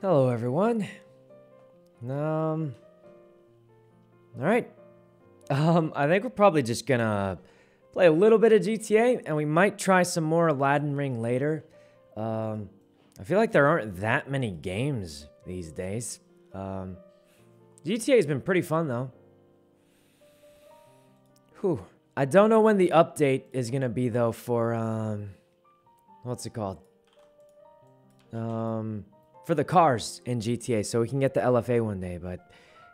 Hello, everyone. Um. All right. Um, I think we're probably just gonna play a little bit of GTA, and we might try some more Elden Ring later. Um, I feel like there aren't that many games these days. Um, GTA has been pretty fun though. Whew. I don't know when the update is gonna be though for um, what's it called? Um, for the cars in GTA, so we can get the LFA one day. But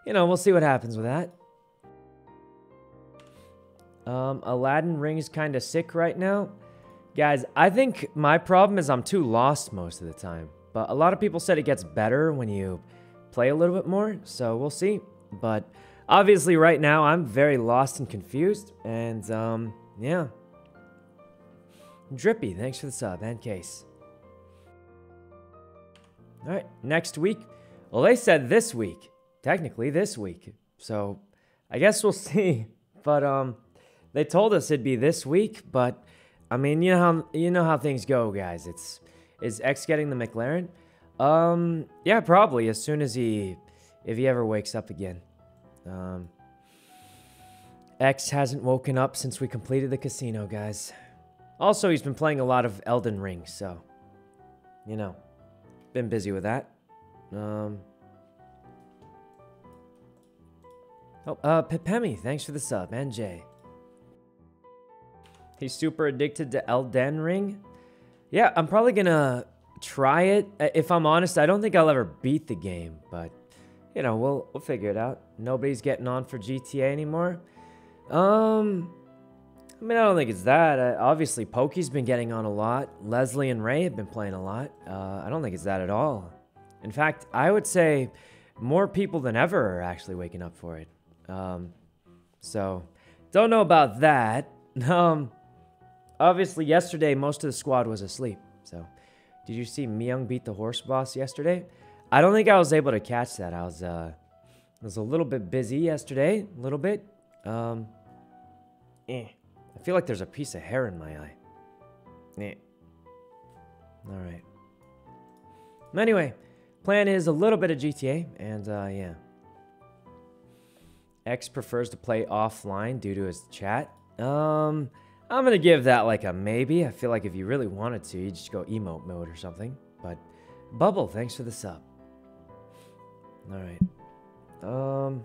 you know, we'll see what happens with that. Um, Elden Ring's kind of sick right now. Guys, I think my problem is I'm too lost most of the time. But a lot of people said it gets better when you play a little bit more, so we'll see. But obviously right now I'm very lost and confused, and um, yeah. Drippy, thanks for the sub, and case. Alright, next week. Well, they said this week. Technically this week. So, I guess we'll see. But, um, they told us it'd be this week, but I mean, you know how you know how things go, guys. It's is X getting the McLaren? Um, yeah, probably as soon as he if he ever wakes up again. Um, X hasn't woken up since we completed the casino, guys. Also, he's been playing a lot of Elden Ring, so you know, been busy with that. Um, oh, uh, Pepemi, thanks for the sub, and Jay. He's super addicted to Elden Ring. Yeah, I'm probably gonna try it. If I'm honest, I don't think I'll ever beat the game, but you know, we'll we'll figure it out. Nobody's getting on for GTA anymore. Um, I mean, I don't think it's that. Obviously, Pokey's been getting on a lot. Leslie and Ray have been playing a lot. Uh, I don't think it's that at all. In fact, I would say more people than ever are actually waking up for it. Um, so, don't know about that. Um, Obviously, yesterday, most of the squad was asleep. So, did you see Myung beat the horse boss yesterday? I don't think I was able to catch that. I was, uh, I was a little bit busy yesterday. A little bit. Um, eh. I feel like there's a piece of hair in my eye. Eh. Alright. Anyway, plan is a little bit of GTA, and, uh, yeah. X prefers to play offline due to his chat. Um... I'm gonna give that like a maybe. I feel like if you really wanted to, you just go emote mode or something. But Bubble, thanks for the sub. Alright. Um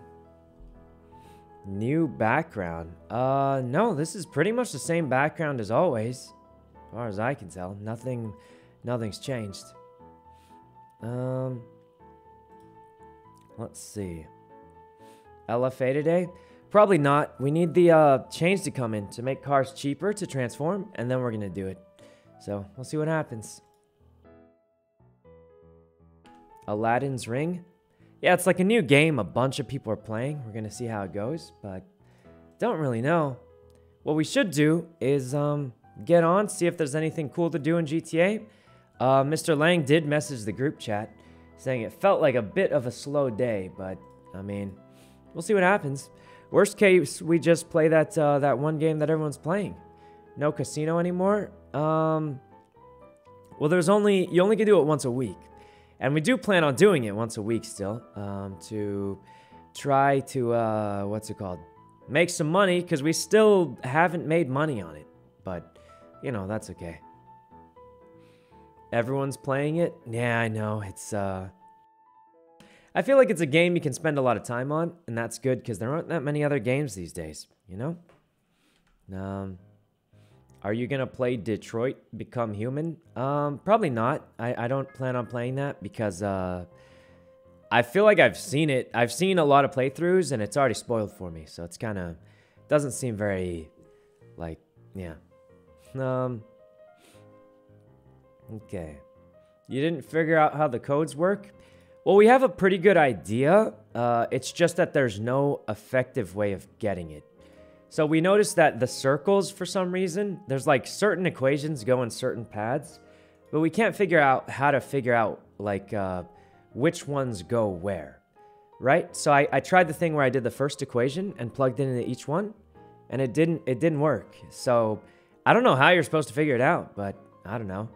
New background. Uh no, this is pretty much the same background as always. As far as I can tell. Nothing nothing's changed. Um Let's see. LFA today? Probably not. We need the uh, change to come in to make cars cheaper to transform, and then we're going to do it. So, we'll see what happens. Aladdin's Ring. Yeah, it's like a new game a bunch of people are playing. We're going to see how it goes, but don't really know. What we should do is um, get on, see if there's anything cool to do in GTA. Uh, Mr. Lang did message the group chat saying it felt like a bit of a slow day, but I mean, we'll see what happens. Worst case, we just play that uh, that one game that everyone's playing. No casino anymore. Um, well, there's only you only can do it once a week, and we do plan on doing it once a week still um, to try to uh, what's it called? Make some money because we still haven't made money on it, but you know that's okay. Everyone's playing it. Yeah, I know it's uh I feel like it's a game you can spend a lot of time on, and that's good because there aren't that many other games these days, you know? Um, are you gonna play Detroit Become Human? Um, probably not. I, I don't plan on playing that because uh, I feel like I've seen it. I've seen a lot of playthroughs, and it's already spoiled for me. So it's kind of doesn't seem very like yeah. Um. Okay. You didn't figure out how the codes work? Well, we have a pretty good idea. Uh, it's just that there's no effective way of getting it. So we noticed that the circles, for some reason, there's like certain equations go in certain paths, but we can't figure out how to figure out like uh, which ones go where, right? So I, I tried the thing where I did the first equation and plugged it into each one, and it didn't it didn't work. So I don't know how you're supposed to figure it out, but I don't know.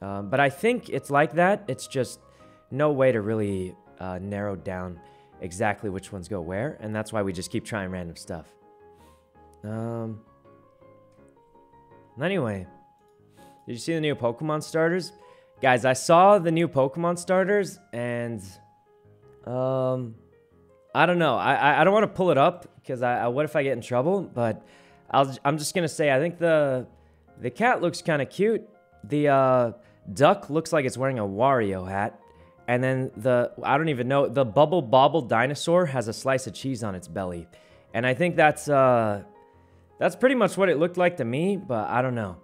Um, but I think it's like that. It's just no way to really uh, narrow down exactly which ones go where, and that's why we just keep trying random stuff. Um. Anyway, did you see the new Pokemon starters? Guys, I saw the new Pokemon starters, and um, I don't know. I I, don't want to pull it up because I, I, what if I get in trouble? But I'll I'm just gonna say I think the the cat looks kind of cute. The uh, duck looks like it's wearing a Wario hat. And then the, I don't even know, the Bubble Bobble dinosaur has a slice of cheese on its belly. And I think that's, uh, that's pretty much what it looked like to me, but I don't know.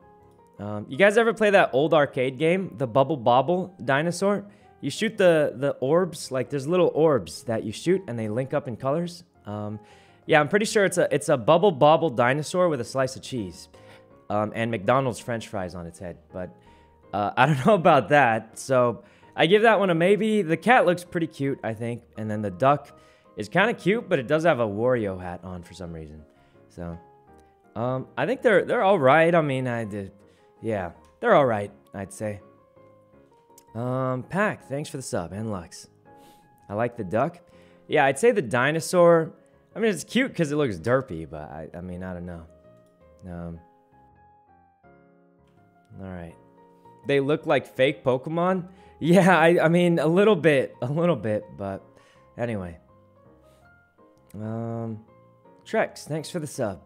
Um, you guys ever play that old arcade game, the Bubble Bobble dinosaur? You shoot the, the orbs, like there's little orbs that you shoot and they link up in colors. Um, yeah, I'm pretty sure it's a, it's a Bubble Bobble dinosaur with a slice of cheese um, and McDonald's french fries on its head. But uh, I don't know about that. So I give that one a maybe. The cat looks pretty cute, I think. And then the duck is kind of cute, but it does have a Wario hat on for some reason. So um, I think they're they're all right. I mean, I did, yeah, they're all right. I'd say. Um, Pack, thanks for the sub and Lux. I like the duck. Yeah, I'd say the dinosaur. I mean, it's cute because it looks derpy, but I, I mean, I don't know. Um, all right. They look like fake Pokemon. Yeah, I, I mean, a little bit, a little bit, but anyway. Um, Trex, thanks for the sub.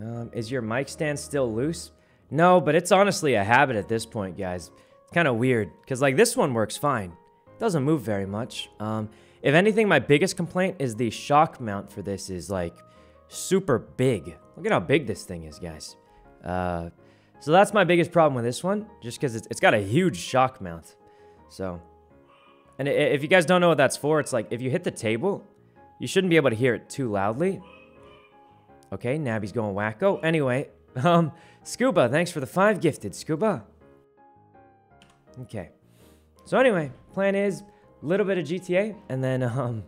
Um, is your mic stand still loose? No, but it's honestly a habit at this point, guys. It's kind of weird, because like this one works fine. It doesn't move very much. Um, if anything, my biggest complaint is the shock mount for this is like super big. Look at how big this thing is, guys. Uh, so that's my biggest problem with this one, just because it's, it's got a huge shock mount. So, and if you guys don't know what that's for, it's like if you hit the table, you shouldn't be able to hear it too loudly. Okay, Nabby's going wacko. Anyway, um, Scuba, thanks for the five gifted, Scuba. Okay. So anyway, plan is a little bit of GTA, and then, um,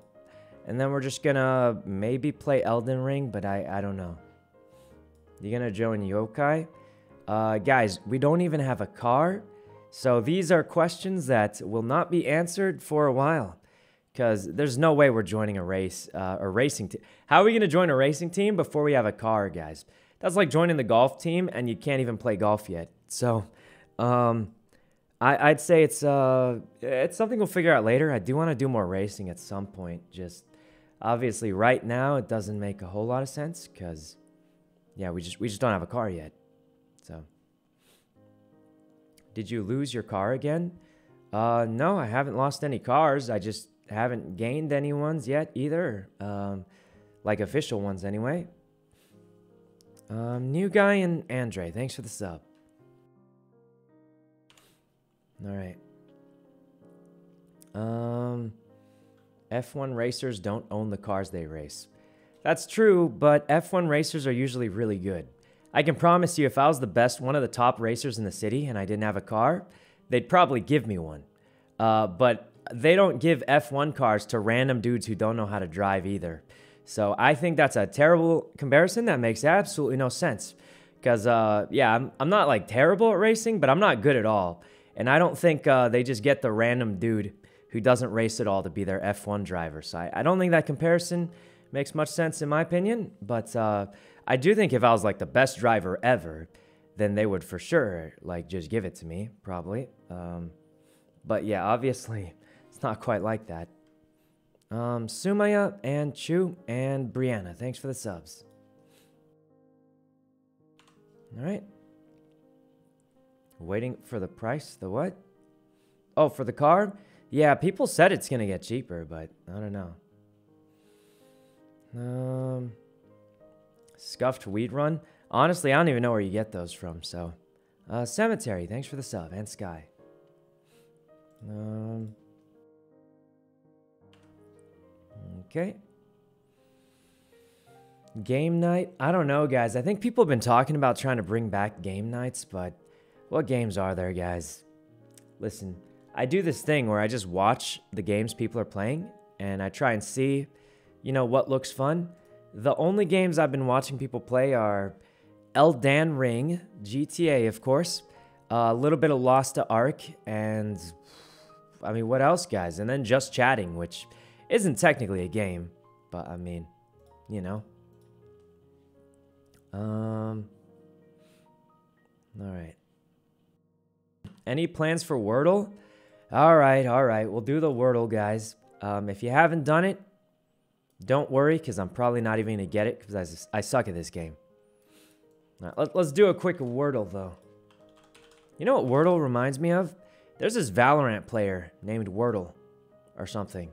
and then we're just gonna maybe play Elden Ring, but I, I don't know. You gonna join Yokai? Uh, guys, we don't even have a car. So these are questions that will not be answered for a while. Because there's no way we're joining a race, uh, a racing team. How are we going to join a racing team before we have a car, guys? That's like joining the golf team and you can't even play golf yet. So, um, I, would say it's uh, it's something we'll figure out later. I do want to do more racing at some point. Just obviously, right now it doesn't make a whole lot of sense because, yeah, we just we just don't have a car yet. So, did you lose your car again? Uh, no, I haven't lost any cars. I just haven't gained any ones yet either. Um, like official ones anyway. Um, new guy and Andre, thanks for the sub. All right. Um, F1 racers don't own the cars they race. That's true, but F1 racers are usually really good. I can promise you, if I was the best, one of the top racers in the city, and I didn't have a car, they'd probably give me one. Uh, but they don't give F1 cars to random dudes who don't know how to drive either. So I think that's a terrible comparison that makes absolutely no sense. Because, uh, yeah, I'm, I'm not like terrible at racing, but I'm not good at all. And I don't think uh, they just get the random dude who doesn't race at all to be their F1 driver. So I, I don't think that comparison makes much sense in my opinion. But uh, I do think if I was like the best driver ever, then they would for sure like just give it to me, probably. Um, but yeah, obviously, it's not quite like that. Um, Sumaya and Chu and Brianna, thanks for the subs. All right. Waiting for the price. The what? Oh, for the car? Yeah, people said it's to get cheaper, but I don't know. Um, Scuffed Weed Run. Honestly, I don't even know where you get those from, so. Uh, Cemetery, thanks for the sub, and Sky. Um. Okay. Game night? I don't know, guys. I think people have been talking about trying to bring back game nights, but what games are there, guys? Listen, I do this thing where I just watch the games people are playing, and I try and see, you know, what looks fun. The only games I've been watching people play are Elden Ring, GTA, of course, a little bit of Lost to Ark, and I mean, what else, guys? And then just chatting, which isn't technically a game, but I mean, you know. Um. All right. Any plans for Wordle? All right, all right. We'll do the Wordle, guys. Um, if you haven't done it, don't worry, because I'm probably not even going to get it, because I, I suck at this game. Let, let's do a quick Wordle, though. You know what Wordle reminds me of? There's this Valorant player named Wordle, or something.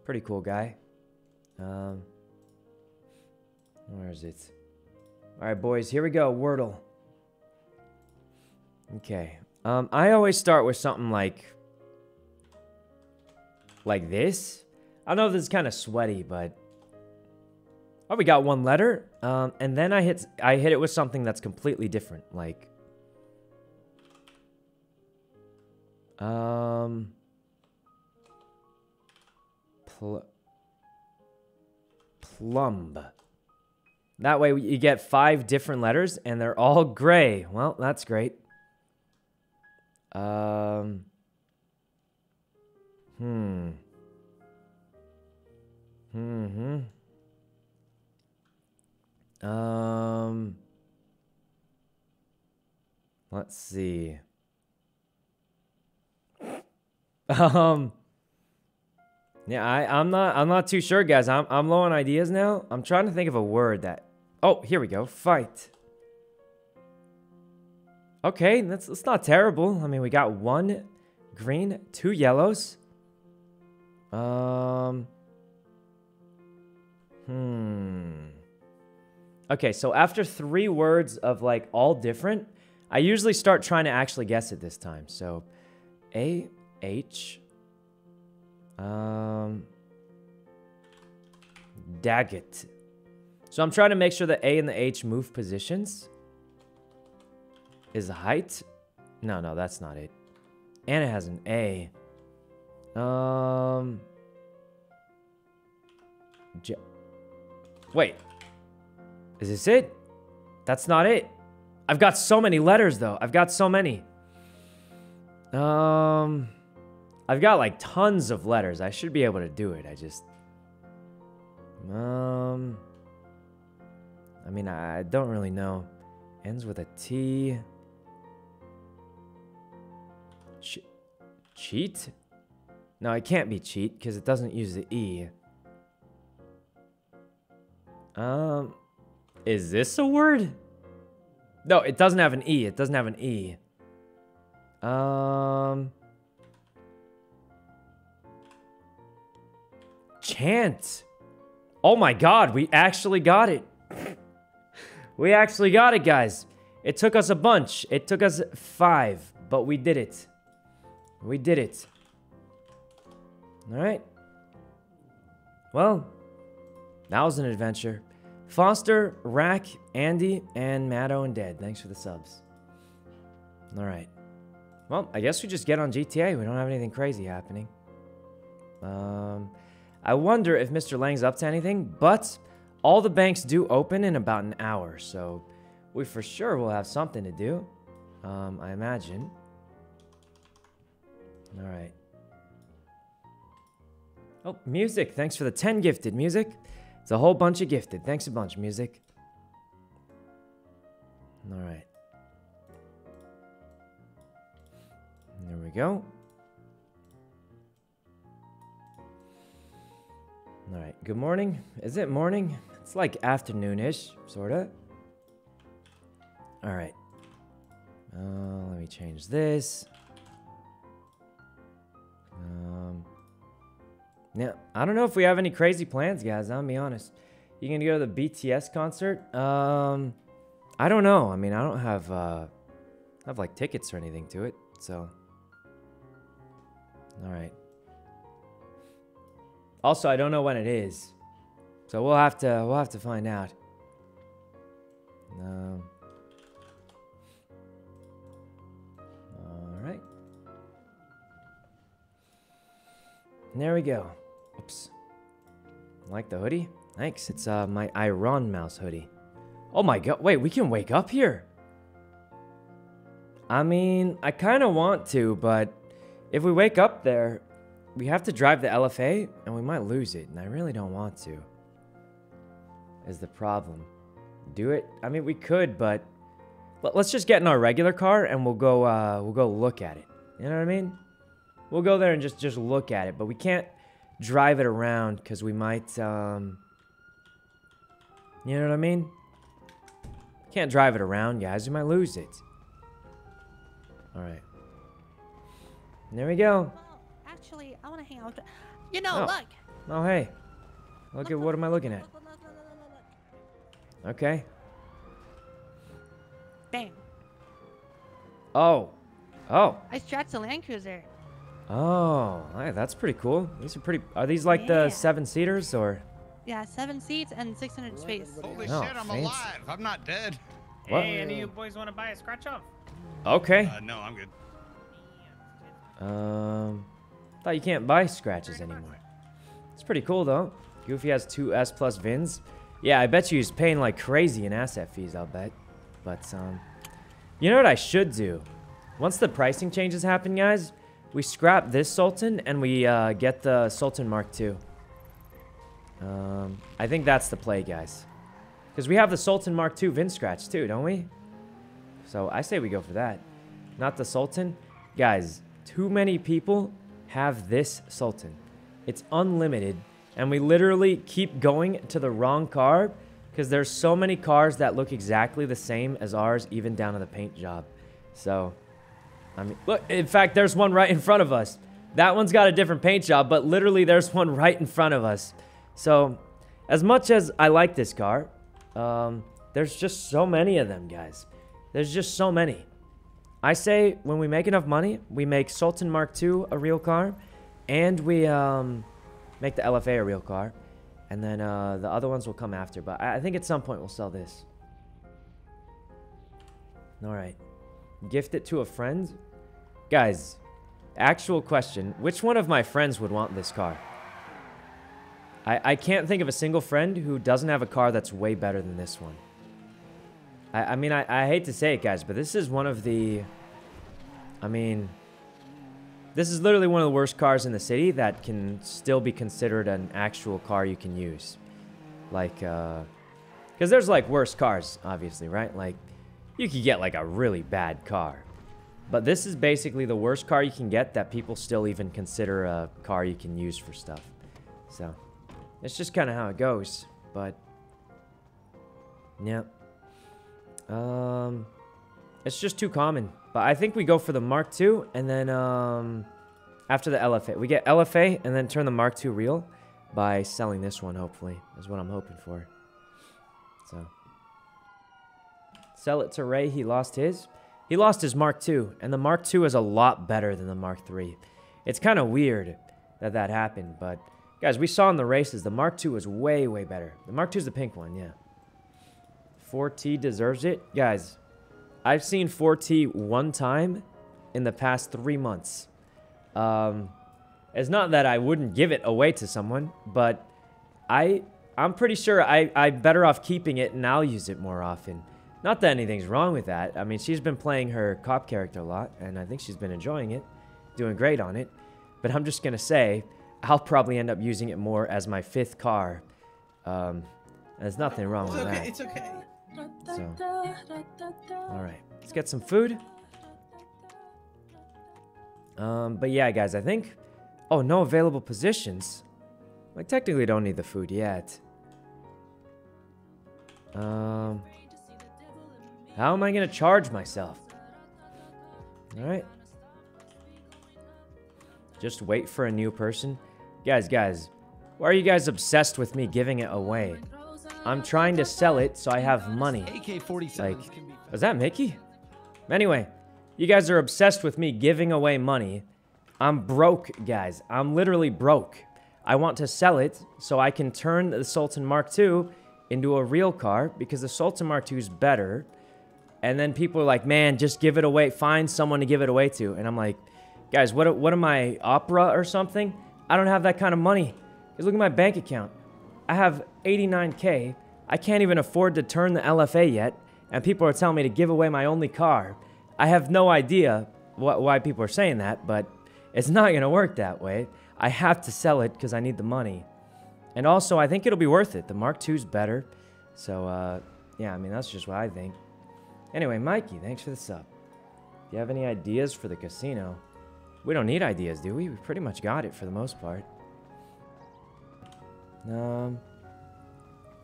It's pretty cool guy. Um, where is it? All right, boys, here we go. Wordle. Okay. Um, I always start with something like, like this. I know this is kind of sweaty, but oh, we got one letter. Um, and then I hit, I hit it with something that's completely different, like, um, pl plumb. That way you get five different letters and they're all gray. Well, that's great. Um, hmm. Hmm. Um. Let's see. Um. Yeah, I, I'm not. I'm not too sure, guys. I'm. I'm low on ideas now. I'm trying to think of a word that. Oh, here we go. Fight. Okay, that's, that's not terrible. I mean, we got one green, two yellows. Um. Hmm. Okay, so after three words of like all different, I usually start trying to actually guess it this time. So, A, H, um, Daggett. So I'm trying to make sure the A and the H move positions. Is the height? No, no, that's not it. And it has an A. Um. J Wait. Is this it? That's not it. I've got so many letters, though. I've got so many. Um. I've got like tons of letters. I should be able to do it. I just. Um. I mean, I don't really know. Ends with a T. cheat? No, it can't be cheat because it doesn't use the E. Um, is this a word? No, it doesn't have an E. It doesn't have an E. Um, chant. Oh my god, we actually got it. we actually got it, guys. It took us a bunch. It took us five, but we did it. We did it. Alright. Well, that was an adventure. Foster, Rack, Andy, and Maddo and Dead. Thanks for the subs. Alright. Well, I guess we just get on GTA. We don't have anything crazy happening. Um, I wonder if Mr. Lang's up to anything, but all the banks do open in about an hour, so we for sure will have something to do. Um, I imagine. All right. Oh, music. Thanks for the 10 gifted, music. It's a whole bunch of gifted. Thanks a bunch, music. All right. There we go. All right. Good morning. Is it morning? It's like afternoonish, sorta. All right. Uh, let me change this. Um, now, I don't know if we have any crazy plans, guys. I'll be honest. You gonna go to the BTS concert? Um, I don't know. I mean, I don't have uh, have like tickets or anything to it, so. All right. Also, I don't know when it is, so we'll have to we'll have to find out. Um. There we go. Oops. Like the hoodie? Thanks. It's uh my Iron Mouse hoodie. Oh my god. Wait, we can wake up here. I mean, I kind of want to, but if we wake up there, we have to drive the LFA and we might lose it, and I really don't want to. Is the problem. Do it? I mean, we could, but let's just get in our regular car and we'll go uh, we'll go look at it. You know what I mean? We'll go there and just just look at it, but we can't drive it around because we might um you know what I mean? Can't drive it around, guys. You might lose it. All right. There we go. Actually, I want to hang out. With you know, oh. look. Oh, hey. Look, look at what am I looking at? Look, okay. Bam. Oh. Oh. I stretched the Land Cruiser. Oh, hey, that's pretty cool. These are pretty. Are these like yeah. the seven seaters or? Yeah, seven seats and 600 space. Holy oh, shit, I'm fancy. alive. I'm not dead. What? Hey, any of you boys want to buy a scratch off? Okay. Uh, no, I'm good. Um, thought you can't buy scratches anymore. It's pretty cool though. Goofy has two S plus VINs. Yeah, I bet you he's paying like crazy in asset fees, I'll bet. But, um, you know what I should do? Once the pricing changes happen, guys, we scrap this Sultan and we uh, get the Sultan Mark II. Um, I think that's the play, guys. Because we have the Sultan Mark II VIN scratch too, don't we? So I say we go for that. Not the Sultan. Guys, too many people have this Sultan. It's unlimited. And we literally keep going to the wrong car because there's so many cars that look exactly the same as ours, even down to the paint job. So, I mean, look, in fact, there's one right in front of us. That one's got a different paint job, but literally there's one right in front of us. So, as much as I like this car, um, there's just so many of them, guys. There's just so many. I say when we make enough money, we make Sultan Mark II a real car, and we um, make the LFA a real car, and then uh, the other ones will come after. But I, I think at some point we'll sell this. All right. Gift it to a friend? Guys, actual question. Which one of my friends would want this car? I, I can't think of a single friend who doesn't have a car that's way better than this one. I, I mean, I, I hate to say it, guys, but this is one of the... I mean... This is literally one of the worst cars in the city that can still be considered an actual car you can use. Like, uh... Because there's, like, worse cars, obviously, right? Like, you could get, like, a really bad car. But this is basically the worst car you can get that people still even consider a car you can use for stuff. So... It's just kind of how it goes, but yeah. Um, it's just too common. But I think we go for the Mark II, and then um, after the LFA, we get LFA, and then turn the Mark II real by selling this one. Hopefully, is what I'm hoping for. So sell it to Ray. He lost his. He lost his Mark II, and the Mark II is a lot better than the Mark III. It's kind of weird that that happened, but Guys, we saw in the races, the Mark II was way, way better. The Mark II is the pink one, yeah. 4T deserves it. Guys, I've seen 4T one time in the past three months. Um, it's not that I wouldn't give it away to someone, but I, I'm pretty sure I, I'm better off keeping it and I'll use it more often. Not that anything's wrong with that. I mean, she's been playing her cop character a lot, and I think she's been enjoying it, doing great on it. But I'm just going to say, I'll probably end up using it more as my fifth car. Um, there's nothing wrong it's with okay, that. It's okay. So, all right, let's get some food. Um, but yeah, guys, I think. Oh, no available positions. I technically don't need the food yet. Um, how am I gonna charge myself? All right. Just wait for a new person. Guys, guys, why are you guys obsessed with me giving it away? I'm trying to sell it so I have money. Like, is that Mickey? Anyway, you guys are obsessed with me giving away money. I'm broke, guys. I'm literally broke. I want to sell it so I can turn the Sultan Mark II into a real car because the Sultan Mark II is better. And then people are like, man, just give it away. Find someone to give it away to. And I'm like, guys, what, what am I, Oprah or something? I don't have that kind of money. Because look at my bank account. I have 89K. I can't even afford to turn the LFA yet. And people are telling me to give away my only car. I have no idea wh why people are saying that, but it's not going to work that way. I have to sell it because I need the money. And also, I think it'll be worth it. The Mark II's better. So, uh, yeah, I mean, that's just what I think. Anyway, Mikey, thanks for the sub. Do you have any ideas for the casino? We don't need ideas, do we? We pretty much got it for the most part. Um,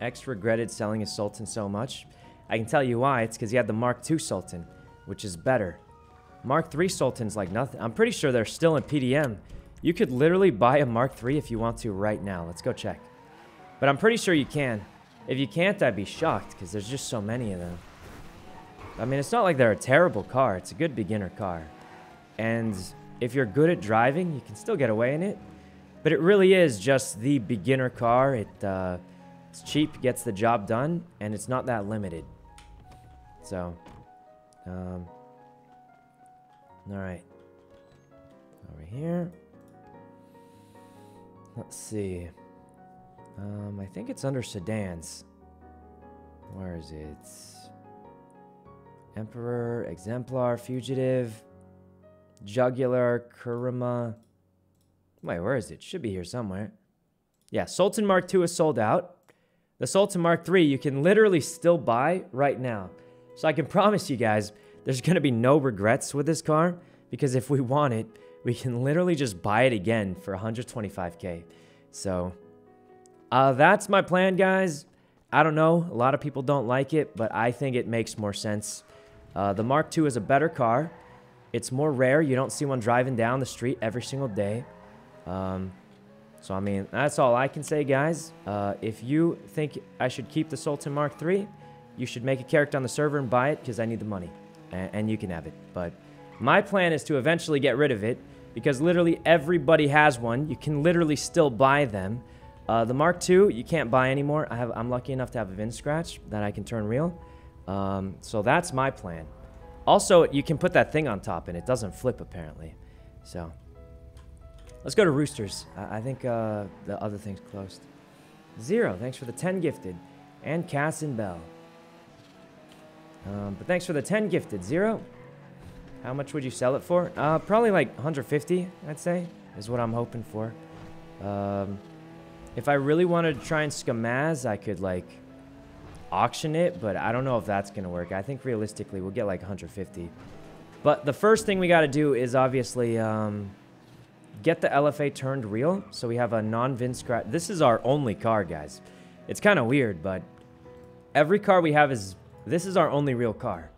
X regretted selling his Sultan so much. I can tell you why. It's because he had the Mark II Sultan, which is better. Mark III Sultan's like nothing. I'm pretty sure they're still in PDM. You could literally buy a Mark III if you want to right now. Let's go check. But I'm pretty sure you can. If you can't, I'd be shocked because there's just so many of them. I mean, it's not like they're a terrible car. It's a good beginner car. And if you're good at driving, you can still get away in it. But it really is just the beginner car. It uh, It's cheap, gets the job done, and it's not that limited. So, um, all right. Over here. Let's see. Um, I think it's under sedans. Where is it? Emperor, Exemplar, Fugitive, Jugular, Kuruma. Wait, where is it? Should be here somewhere. Yeah, Sultan Mark II is sold out. The Sultan Mark III you can literally still buy right now. So I can promise you guys, there's going to be no regrets with this car because if we want it, we can literally just buy it again for 125k. So uh, that's my plan, guys. I don't know. A lot of people don't like it, but I think it makes more sense. Uh, the Mark II is a better car. It's more rare. You don't see one driving down the street every single day. Um, so, I mean, that's all I can say, guys. Uh, if you think I should keep the Sultan Mark III, you should make a character on the server and buy it because I need the money. And, and you can have it. But my plan is to eventually get rid of it because literally everybody has one. You can literally still buy them. Uh, the Mark II, you can't buy anymore. I have, I'm lucky enough to have a VIN scratch that I can turn real. Um, so that's my plan. Also, you can put that thing on top and it doesn't flip apparently. So let's go to Roosters. I, I think uh, the other thing's closed. Zero, thanks for the 10 gifted. And Cass and Bell. Um, but thanks for the 10 gifted. Zero. How much would you sell it for? Uh, probably like 150, I'd say, is what I'm hoping for. Um, if I really wanted to try and scamaz, I could like auction it, but I don't know if that's going to work. I think realistically we'll get like 150. But the first thing we got to do is obviously um, get the LFA turned real. So we have a non-VIN scratch. This is our only car, guys. It's kind of weird, but every car we have is... This is our only real car.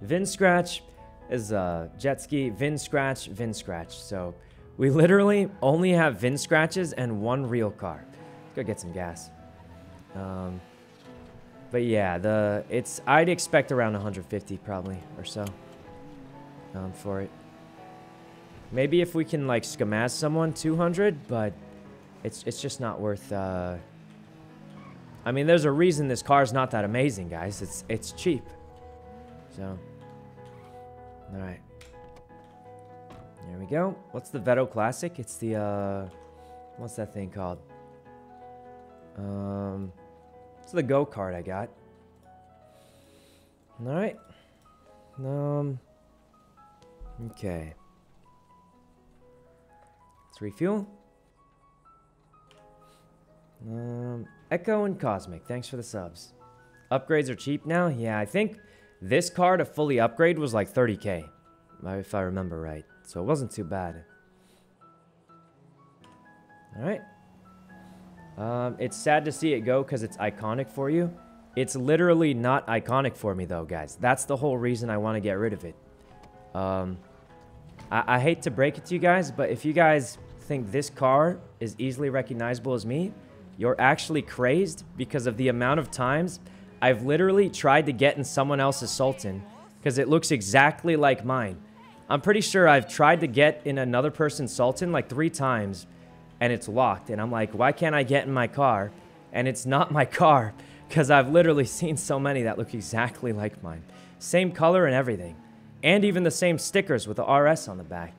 VIN scratch is a jet ski. VIN scratch, VIN scratch. So we literally only have VIN scratches and one real car. Let's go get some gas. Um, but yeah, the it's I'd expect around 150 probably or so um, for it. Maybe if we can like scamaz someone 200, but it's it's just not worth. Uh, I mean, there's a reason this car is not that amazing, guys. It's it's cheap. So, all right. There we go. What's the Veto Classic? It's the uh, what's that thing called? Um. It's the go kart I got. All right. Um. Okay. Let's refuel. Um, Echo and Cosmic, thanks for the subs. Upgrades are cheap now? Yeah, I think this car to fully upgrade was like 30k, if I remember right. So it wasn't too bad. Alright. Um, it's sad to see it go because it's iconic for you. It's literally not iconic for me though, guys. That's the whole reason I want to get rid of it. Um, I, I hate to break it to you guys, but if you guys think this car is easily recognizable as me, you're actually crazed because of the amount of times I've literally tried to get in someone else's Sultan because it looks exactly like mine. I'm pretty sure I've tried to get in another person's Sultan like three times and it's locked. And I'm like, why can't I get in my car? And it's not my car because I've literally seen so many that look exactly like mine. Same color and everything. And even the same stickers with the RS on the back.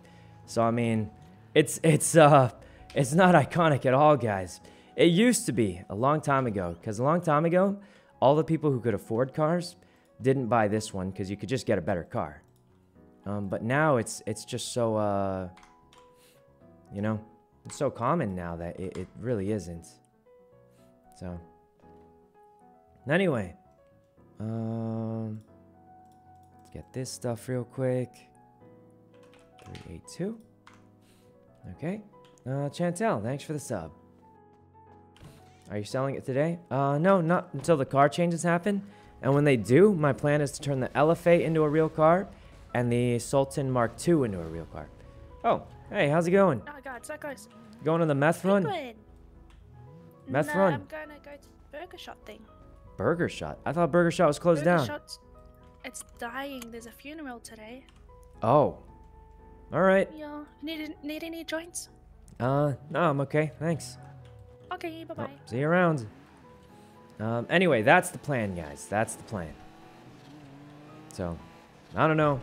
So, I mean, it's, it's, uh, it's not iconic at all, guys. It used to be a long time ago because a long time ago, all the people who could afford cars, didn't buy this one because you could just get a better car. Um, but now it's it's just so uh, you know, it's so common now that it, it really isn't. So anyway, um, let's get this stuff real quick. Three eight two. Okay, uh, Chantel, thanks for the sub. Are you selling it today? Uh, no, not until the car changes happen. And when they do, my plan is to turn the LFA into a real car and the Sultan Mark II into a real car. Oh, hey, how's it going? Oh god, so guys. Going on the meth run? Good. Meth no, run. I'm gonna go to Burger Shot thing. Burger Shot? I thought Burger Shot was closed Burger down. Shot's, it's dying. There's a funeral today. Oh. All right. You need need any joints? Uh, no, I'm okay. Thanks. Okay, bye Oh, bye. see you around. Um, anyway, that's the plan, guys. That's the plan. So, I don't know.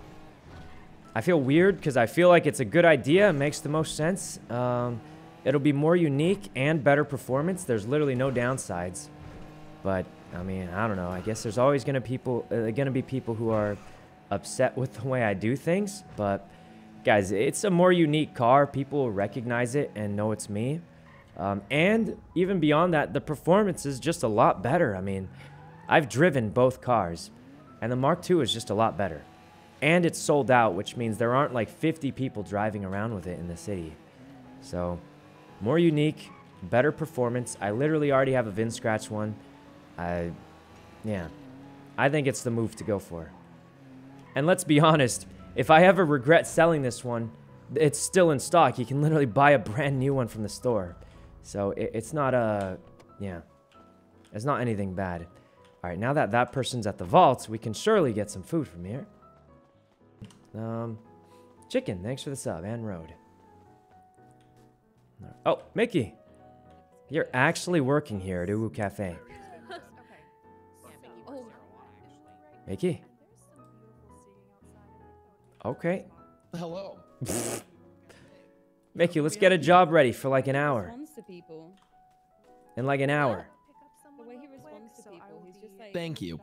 I feel weird because I feel like it's a good idea. It makes the most sense. Um, it'll be more unique and better performance. There's literally no downsides. But I mean, I don't know. I guess there's always gonna people uh, gonna be people who are upset with the way I do things. But guys, it's a more unique car. People recognize it and know it's me. Um, and even beyond that, the performance is just a lot better. I mean, I've driven both cars, and the Mark II is just a lot better. And it's sold out, which means there aren't like 50 people driving around with it in the city. So, more unique, better performance. I literally already have a VIN scratch one. I, yeah, I think it's the move to go for. And let's be honest, if I ever regret selling this one, it's still in stock. You can literally buy a brand new one from the store. So it, it's not a, yeah, it's not anything bad. All right, now that that person's at the vault, we can surely get some food from here. Um, chicken, thanks for the sub, and road. Oh, Mickey, you're actually working here at Uwu Cafe. Mickey? Okay. Hello. Mickey, let's get a job ready for like an hour. responds to people. In like an hour. The way he responds to people, he's just like. Thank you.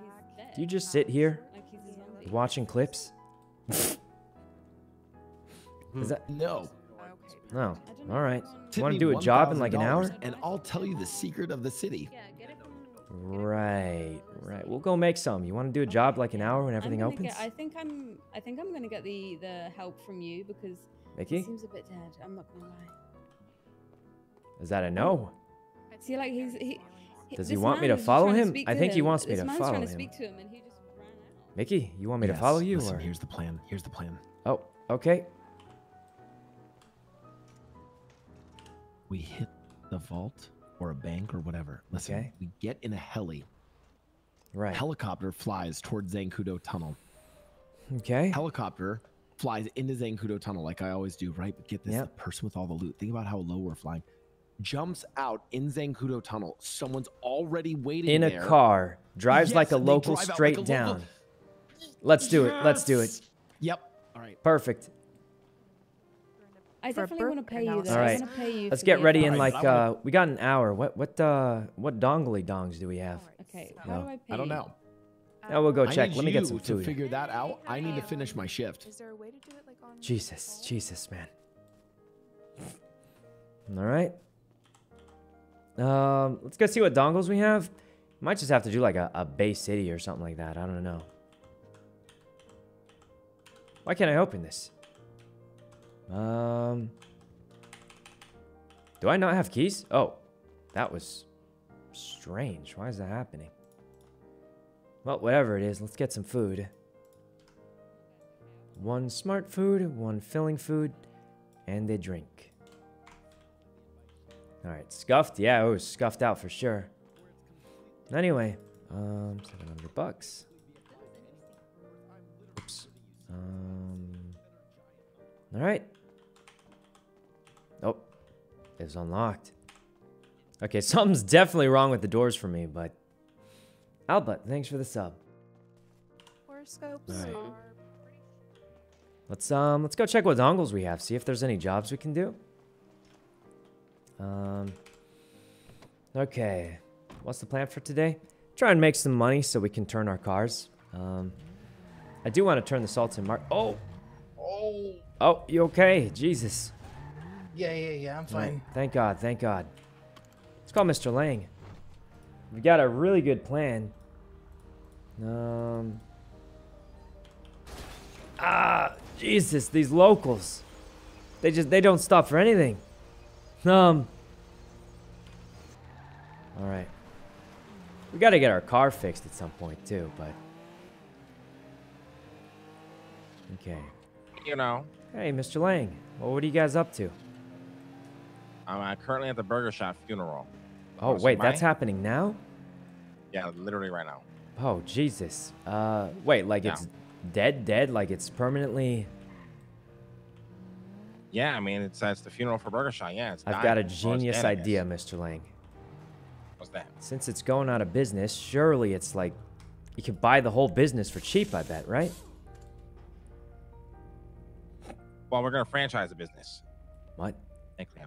Do you just sit here Like he's a zombie. watching clips? Is that hmm. No. no? I don't know All if right. it's on- You want to do a job in like an hour? And I'll tell you the secret of the city. Right, right. We'll go make some. You want to do a job like an hour when everything gonna opens? Get, I think I'm. I think I'm gonna get the the help from you because he Mickey, seems a bit dead. I'm not gonna lie. is that a no? See, like he's he. he- Does he want me to follow him? speak I to think he him. wants me This to follow trying to him. speak to him and he just ran out. Mickey, you want me to follow you listen, or? here's the plan. Here's the plan. Oh, okay. We hit the vault or a bank or whatever. Listen, Okay. we get in a heli. Right. Helicopter flies towards Zancudo Tunnel. Okay. Helicopter flies into Zancudo Tunnel like I always do, right? But get this, Yep. the person with all the loot. Think about how low we're flying. Jumps out in Zancudo Tunnel. Someone's already waiting In a there. car, drives like a local out like straight a local- down. Let's do it. Let's do it. Yep. All right. Perfect. I For definitely want to pay you. Though. All I want to pay you. Let's get the ready in like Alright, but I uh we got an hour. What what uh what dongly dongs do we have? Okay. No. How do I pay I don't know. Now we'll go I check. Let me get you some to figure that out. I need to finish my shift. Is there a way to do it like on Jesus, Jesus, man. All right. Um, let's go see what dongles we have. Might just have to do like a, a Bay City or something like that. I don't know. Why can't I open this? Um, do I not have keys? Oh, that was strange. Why is that happening? Well, whatever it is, let's get some food. One smart food, one filling food, and a drink. Alright, scuffed? Yeah, it was scuffed out for sure. Anyway, um, 700 bucks. Oops. Um, alright. Oh, it was unlocked. Okay, something's definitely wrong with the doors for me, but... Albert, thanks for the sub. horoscopes? Alright. are Let's um let's go check what dongles we have. See if there's any jobs we can do. Um Okay. What's the plan for today? Try and make some money so we can turn our cars. Um, I do want to turn the Sultan Mar. Oh, Oh, oh, you okay? Jesus. Yeah, yeah, yeah. I'm All right, fine. Thank God, thank God. Let's call Mr. Lang. We got a really good plan. Um. Ah, Jesus, these locals. They just they don't stop for anything. Um. All right. We got to get our car fixed at some point too, but. Okay. You know, Hey, Mr. Lang. Well, what are you guys up to? I'm uh, currently at the Burger Shot funeral. Oh, wait, that's happening now? Yeah, literally right now. Oh, Jesus. Uh, wait, like Yeah. it's dead, dead? Like it's permanently. Yeah, I mean, it's, uh, it's the funeral for Burger Shot. Yeah, it's I've got a genius dead, idea, Mr. Lang. What's that? Since it's going out of business, surely it's like you could buy the whole business for cheap, I bet, right? Well, we're gonna franchise the business. What? Thank you.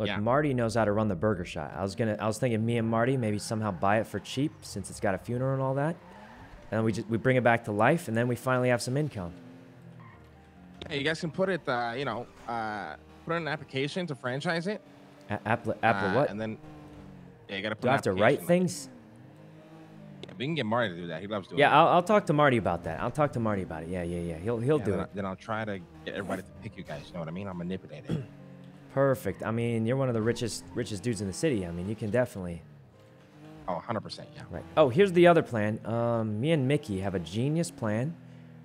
Look, Yeah. Marty knows how to run the burger shot. I was gonna, I was thinking me and Marty maybe somehow buy it for cheap since it's got a funeral and all that, and then we just we bring it back to life, and then we finally have some income. Yeah, you guys can put it, uh, you know, uh, put in an application to franchise it. A- Apple, Apple, uh, what? And then, yeah, you gotta put Do I have to write things? Yeah, we can get Marty to do that. He loves doing Yeah, it. I'll, I'll talk to Marty about that. I'll talk to Marty about it. Yeah, yeah, yeah. He'll he'll Yeah, do then, it. I- then I'll try to get everybody to pick you guys. You know what I mean? I'll manipulate it. Perfect. I mean, you're one of the richest richest dudes in the city. I mean, you can definitely. oh, 100%. Yeah. Right. Oh, here's the other plan. Um, me and Mickey have a genius plan.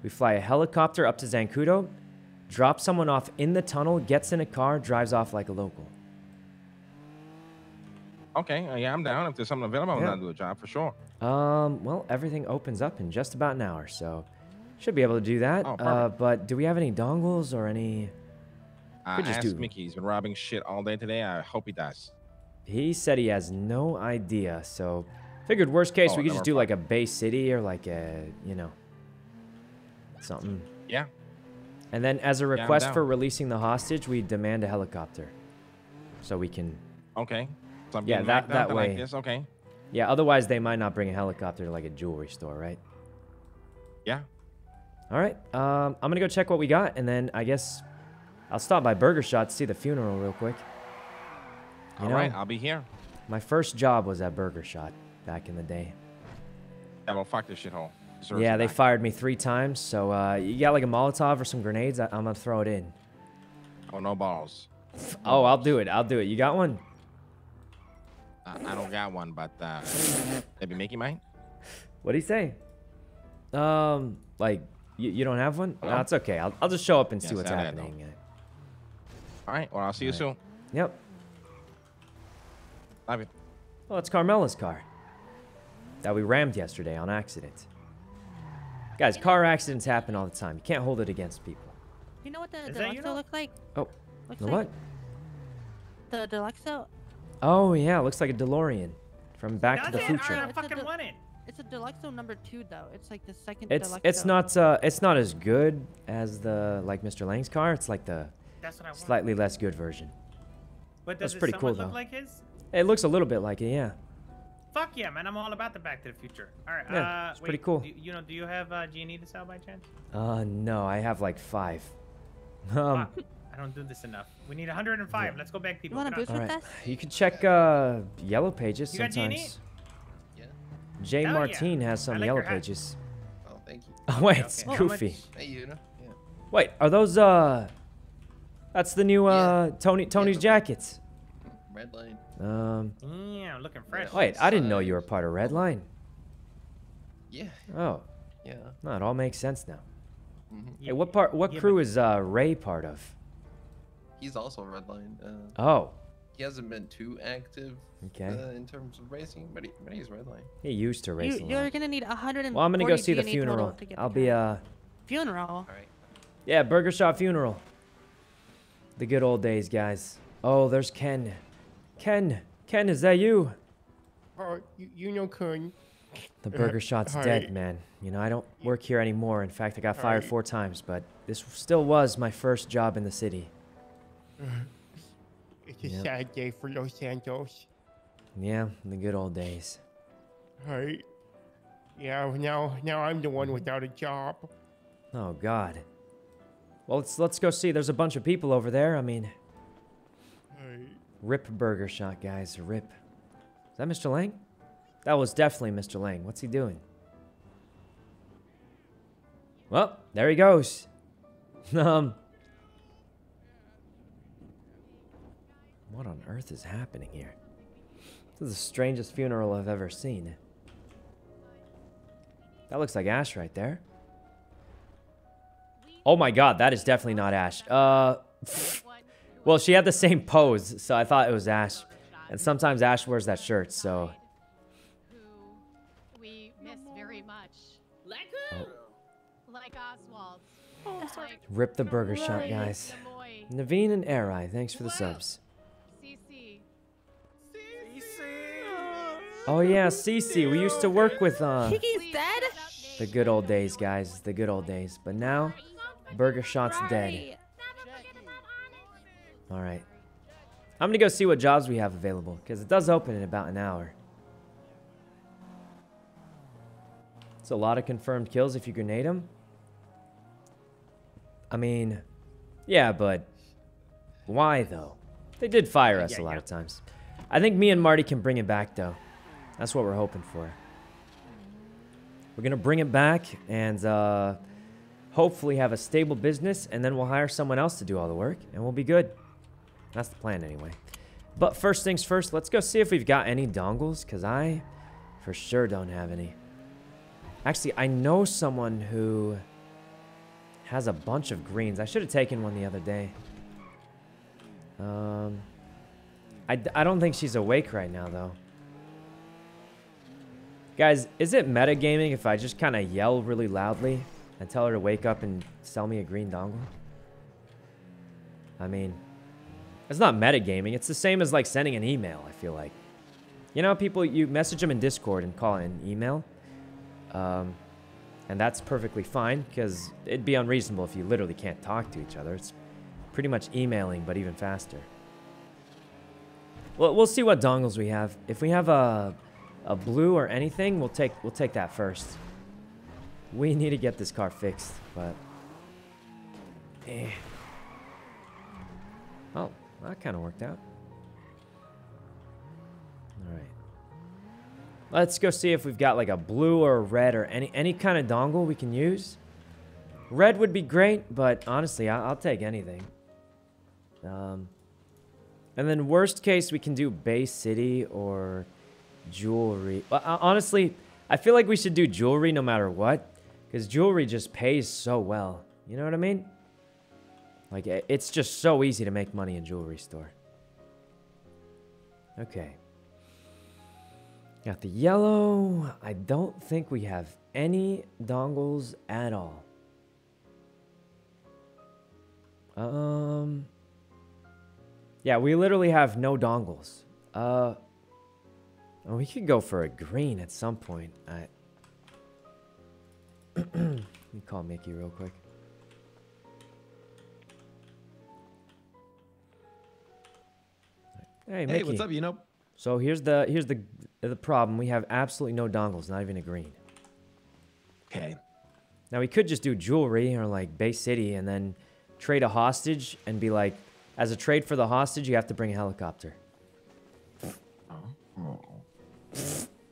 We fly a helicopter up to Zancudo, drop someone off in the tunnel, gets in a car, drives off like a local. Okay. Uh, yeah, I'm down. If there's something available, I'm Yeah. down to do a job for sure. Um, well, everything opens up in just about an hour, so should be able to do that. Oh, uh, but do we have any dongles or any? I just asked do- Mickey. He's been robbing shit all day today. I hope he does. He said he has no idea, so figured worst case Oh, we could just do like a Bay City or like a, you know, something. Yeah. And then as a request down. for releasing the hostage, we demand a helicopter, so we can. Okay. So Yeah, that- knocked out that way. this. Okay. Yeah, otherwise they might not bring a helicopter to like a jewelry store, right? Yeah. All right. Um, I'm gonna go check what we got, and then I guess I'll stop by Burger Shot to see the funeral real quick. You All know, right. I'll be here. my first job was at Burger Shot back in the day. Yeah, well, fuck this shithole. Deserves yeah, they die. fired me three times. So uh, you got like a Molotov or some grenades? I- I'm gonna throw it in. Oh, no balls. Oh, I'll do it. I'll do it. You got one? Uh, I don't got one, but uh, maybe Mickey might. What'd he say? Um, like you, you don't have one? No, No. it's okay. I'll, I'll just show up and see what's happening. All right. Well, I'll see you All soon. Yep. Love you. Oh, it's Carmela's car that we rammed yesterday on accident. Guys, car accidents happen all the time. You can't hold it against people. You know what the Is Deluxo know? look like? Oh, Looks the like what? The Deluxo. Oh yeah, looks like a DeLorean from Back to Does the it? Future. I It's a fucking del- want it. It's a Deluxo number two though. It's like the second. It's Deluxo. it's not uh it's not as good as the like Mr. Lang's car. It's like the That's what I want. slightly less good version. But that's does it pretty cool, somewhat look though. like his? It looks a little bit like it, yeah. Fuck yeah, man! I'm all about the Back to the Future. All right. Yeah, uh, it's pretty cool. Do, you know, do you have uh, G&E to sell by chance? Uh no, I have like five. Um, Fuck, I don't do this enough. We need 105. Let's go back, people. You want to Get boost with right, us? you can check uh Yellow Pages You got G&E? sometimes. Jay Hell yeah. Martine has some like Yellow. Pages. Oh, thank you. Oh wait, Okay, it's okay. How Goofy. Hey, you know? Yeah. Wait, are those uh? That's the new uh Tony Tony's the- jackets. Red line. Um, Yeah, looking fresh. wait, I didn't know you were part of Redline. Yeah. Oh, Yeah. no, it all makes sense now. hmm Hey, what part? What yeah, crew is uh Ray part of? He's also red line. Uh, Oh, he hasn't been too active okay. uh, in terms of racing, but he, but he's red line. He used to race You, a you're lot. gonna need 140 Well, I'm gonna go see the funeral. total to get the I'll be car. uh, funeral. All right. yeah, Burger Shot funeral. The good old days, guys. Oh, there's Ken. Ken, Ken, is that you? Oh, you, you know, Ken. The Burger uh, Shot's hi. dead, man. You know, I don't work here anymore. In fact, I got fired four times, but this still was my first job in the city. It's a Yep. sad day for Los Santos. Yeah, the good old days. Right. Yeah, now now I'm the one mm-hmm. without a job. Oh God. Well, let's let's go see. There's a bunch of people over there. I mean, Rip Burger Shot, guys. Rip. Is that Mr. Lang? That was definitely Mr. Lang. What's he doing? Well, there he goes. um. What on earth is happening here? This is the strangest funeral I've ever seen. That looks like Ash right there. Oh my god, that is definitely not Ash. Uh, well, she had the same pose, so I thought it was Ash. And sometimes Ash wears that shirt, so... We miss very much. Oh. Like Oswald. Like Rip the burger shot, guys. Naveen and Arai, thanks for the subs. Oh yeah, Cece, we used to work with, uh... Kiki's dead? The good old days, guys. The good old days. But now, Burger Shot's dead. Alright. I'm gonna go see what jobs we have available, because it does open in about an hour. It's a lot of confirmed kills if you grenade them. I mean, yeah, but why though? They did fire us a lot of times. I think me and Marty can bring it back though. That's what we're hoping for. We're gonna bring it back and uh, hopefully have a stable business, and then we'll hire someone else to do all the work, and we'll be good. That's the plan anyway. But first things first, let's go see if we've got any dongles, because I for sure don't have any. Actually, I know someone who has a bunch of greens. I should have taken one the other day. Um, I, I don't think she's awake right now, though. Guys, is it metagaming if I just kind of yell really loudly and tell her to wake up and sell me a green dongle? I mean, it's not metagaming. It's the same as like sending an email, I feel like. You know, people, you message them in Discord and call it an email. Um, and that's perfectly fine because it'd be unreasonable if you literally can't talk to each other. It's pretty much emailing, but even faster. Well, we'll see what dongles we have. If we have a, a blue or anything, we'll take we'll take that first. We need to get this car fixed, but eh. Oh, that kind of worked out. All right. Let's go see if we've got like a blue or a red or any any kind of dongle we can use. Red would be great, but honestly, I, I'll take anything. Um, and then worst case, we can do Bay City or jewelry. Well, honestly, I feel like we should do jewelry no matter what, because jewelry just pays so well. You know what I mean? Like, it's just so easy to make money in jewelry store. Okay. Got the yellow. I don't think we have any dongles at all. Um. Yeah, we literally have no dongles. Uh. we could go for a green at some point. I. Let me call Mickey real quick. Hey, Mickey. Hey, what's up, you know? So here's the here's the the problem. We have absolutely no dongles, not even a green. Okay. Now we could just do jewelry or like Bay City and then trade a hostage and be like, as a trade for the hostage, you have to bring a helicopter.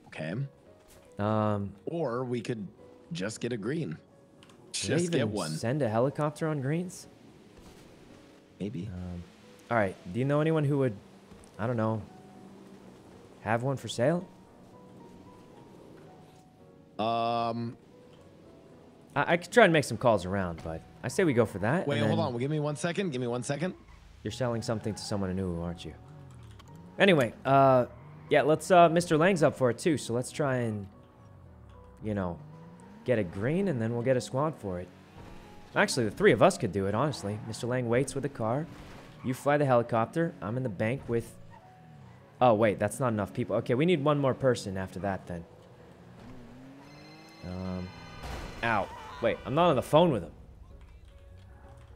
Okay. Um, Or we could just get a green. Just get one. Send a helicopter on greens. Maybe. Um, all right. Do you know anyone who would, I don't know, have one for sale? Um. I, I could try and make some calls around, but I say we go for that. Wait, hold on. Give me one second. Give me one second. You're selling something to someone new, aren't you? Anyway, uh, yeah, let's, uh, Mr. Lang's up for it too, so let's try and, you know, get a green and then we'll get a squad for it. Actually, the three of us could do it, honestly. Mr. Lang waits with a car. You fly the helicopter. I'm in the bank with... Oh, wait, that's not enough people. Okay, we need one more person after that then. Um, ow. Wait, I'm not on the phone with him.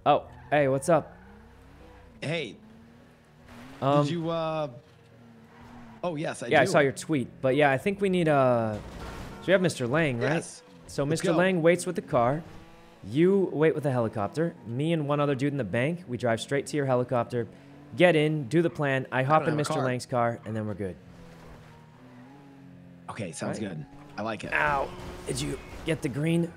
Oh, hey, what's up? Hey. Um, did you, uh. Oh, yes, I yeah, I saw your tweet. But yeah, I think we need uh we have Mr. Lang, right? Yes. So Let's Mr. go. Lang waits with the car. You wait with the helicopter. Me and one other dude in the bank. We drive straight to your helicopter. Get in, do the plan. I hop don't in Mr. car. Lang's car, and then we're good. Okay, sounds Right. good. I like it. Ow! Did you get the green?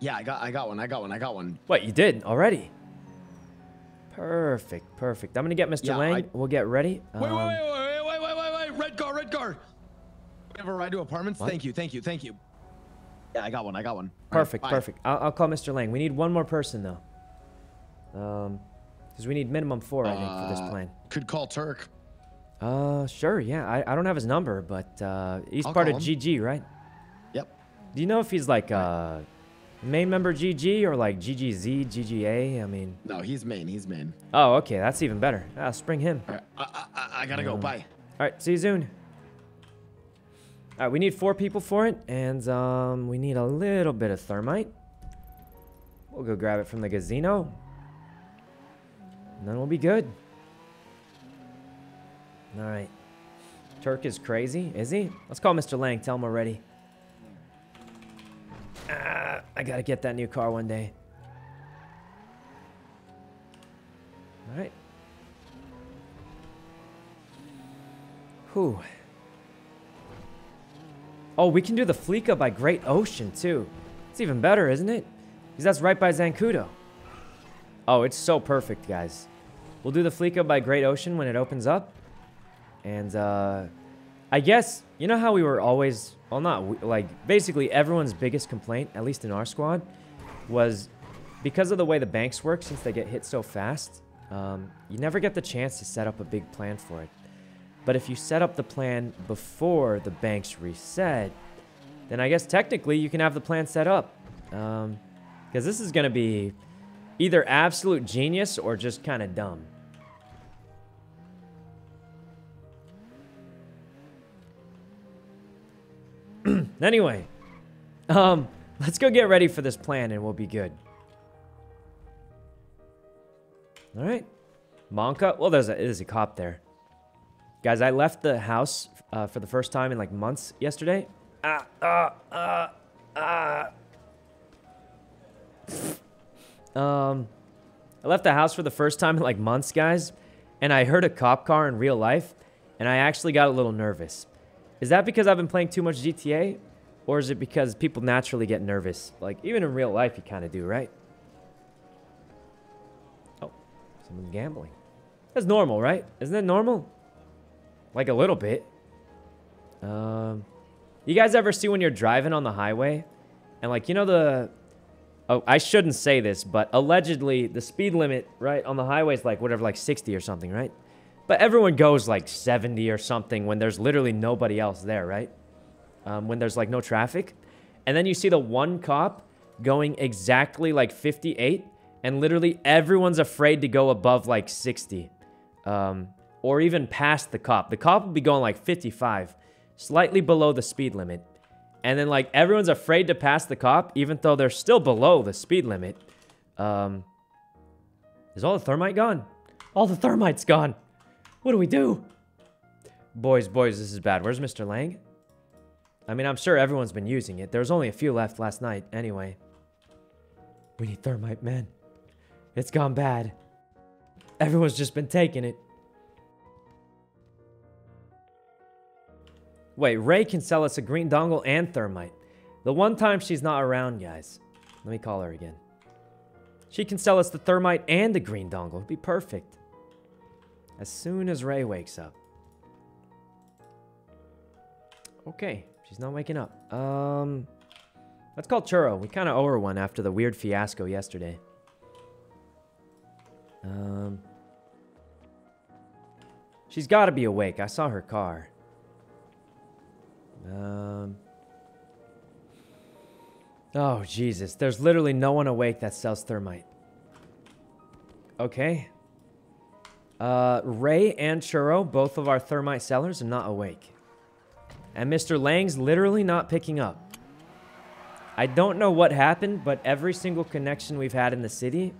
Yeah, I got I got one. I got one. I got one. What you did already? Perfect, perfect. I'm gonna get Mr. Yeah, Lang. I- We'll get ready. Wait, wait, Um, wait, wait, wait, wait, wait, wait, red car, red car. We have a ride to apartments. What? Thank you, thank you, thank you. Yeah, I got one. I got one. Perfect, bye. perfect. I'll, I'll call Mr. Lang. We need one more person though. Um, because we need minimum four, I think, for this Uh, plan. Could call Turk. Uh, sure, yeah. I, I don't have his number, but uh, he's I'll part of call GG, right? Yep. Do you know if he's like uh, main member GG or like GGZ, GGA? I mean, No, he's main. He's main. oh, okay, that's even better. I'll spring him. All right, I, I, I gotta go. Um, Bye. All right, see you soon. All right, we need four people for it, and um, we need a little bit of thermite. We'll go grab it from the casino, and then we'll be good. All right. Turk is crazy, is he? Let's call Mr. Lang. Tell him we're ready. Ah, I gotta get that new car one day. All right. Whew. Oh, we can do the Fleeca by Great Ocean, too. It's even better, isn't it? Because that's right by Zancudo. Oh, it's so perfect, guys. We'll do the Fleeca by Great Ocean when it opens up. And, uh... I guess, you know how we were always... Well, not... Like, basically everyone's biggest complaint, at least in our squad, was because of the way the banks work, since they get hit so fast, um, you never get the chance to set up a big plan for it. But if you set up the plan before the banks reset, then I guess technically you can have the plan set up. Because this is going to be either absolute genius or just kind of dumb. anyway, um, let's go get ready for this plan and we'll be good. All right. Monka. Well, there's a, there's a cop there. Guys, I left the house uh, for the first time in like months yesterday. Ah, ah, ah, ah. Um, I left the house for the first time in like months, guys, and I heard a cop car in real life, and I actually got a little nervous. Is that because I've been playing too much GTA, or is it because people naturally get nervous? Like even in real life, you kind of do, right? Oh, someone's gambling. That's normal, right? Isn't that normal? Like a little bit. Um, you guys ever see when you're driving on the highway, and like you know the Oh, I shouldn't say this, but allegedly the speed limit, right, on the highway is like whatever, like 60 or something, right? But everyone goes like 70 or something when there's literally nobody else there, right? Um, when there's like no traffic. And then you see the one cop going exactly like 58, and literally everyone's afraid to go above like 60 um, or even past the cop. The cop will be going like 55, slightly below the speed limit. And then like everyone's afraid to pass the cop, even though they're still below the speed limit. Um, is all the thermite gone? All the thermite's gone. What do we do? Boys, boys, this is bad. Where's Mr. Lang? I mean, I'm sure everyone's been using it. There was only a few left last night, anyway. We need thermite, man. It's gone bad. Everyone's just been taking it. Wait, Ray can sell us a green dongle and thermite. The one time she's not around, guys. Let me call her again. She can sell us the thermite and the green dongle. It'd be perfect. As soon as Ray wakes up. Okay, she's not waking up. Um, let's call Churro. We kind of owe her one after the weird fiasco yesterday. Um, she's got to be awake. I saw her car. Um. Oh, Jesus. There's literally no one awake that sells thermite. Okay. Uh, Ray and Churro, both of our thermite sellers, are not awake. And Mr. Lang's literally not picking up. I don't know what happened, but every single connection we've had in the city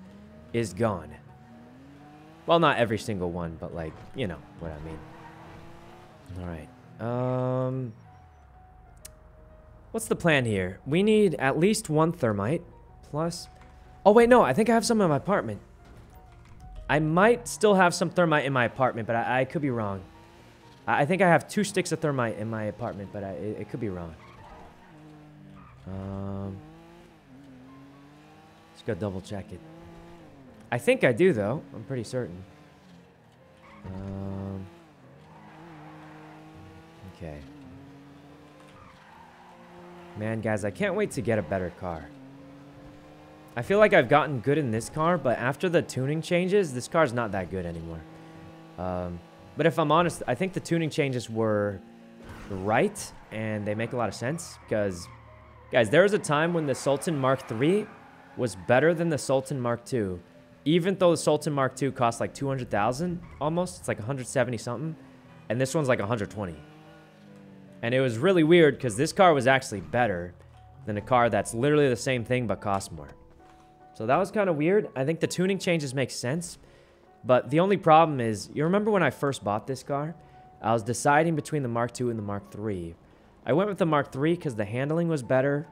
is gone. Well, not every single one, but like, you know what I mean. All right. Um, what's the plan here? We need at least one thermite plus. Oh wait, no, I think I have some in my apartment. I might still have some thermite in my apartment, but I, I could be wrong. I, I think I have two sticks of thermite in my apartment, but I, it, it could be wrong. Um, let's go double check it. I think I do though. I'm pretty certain. Um, okay. Man, guys, I can't wait to get a better car. I feel like I've gotten good in this car, but after the tuning changes, this car's not that good anymore. Um, but if I'm honest, I think the tuning changes were right, and they make a lot of sense, because, guys, there was a time when the Sultan Mark III was better than the Sultan Mark II, even though the Sultan Mark II cost like 200,000 almost. It's like 170 something, and this one's like 120. And it was really weird, because this car was actually better than a car that's literally the same thing but costs more. So that was kind of weird. I think the tuning changes make sense. But the only problem is, you remember when I first bought this car? I was deciding between the Mark II and the Mark III. I went with the Mark III because the handling was better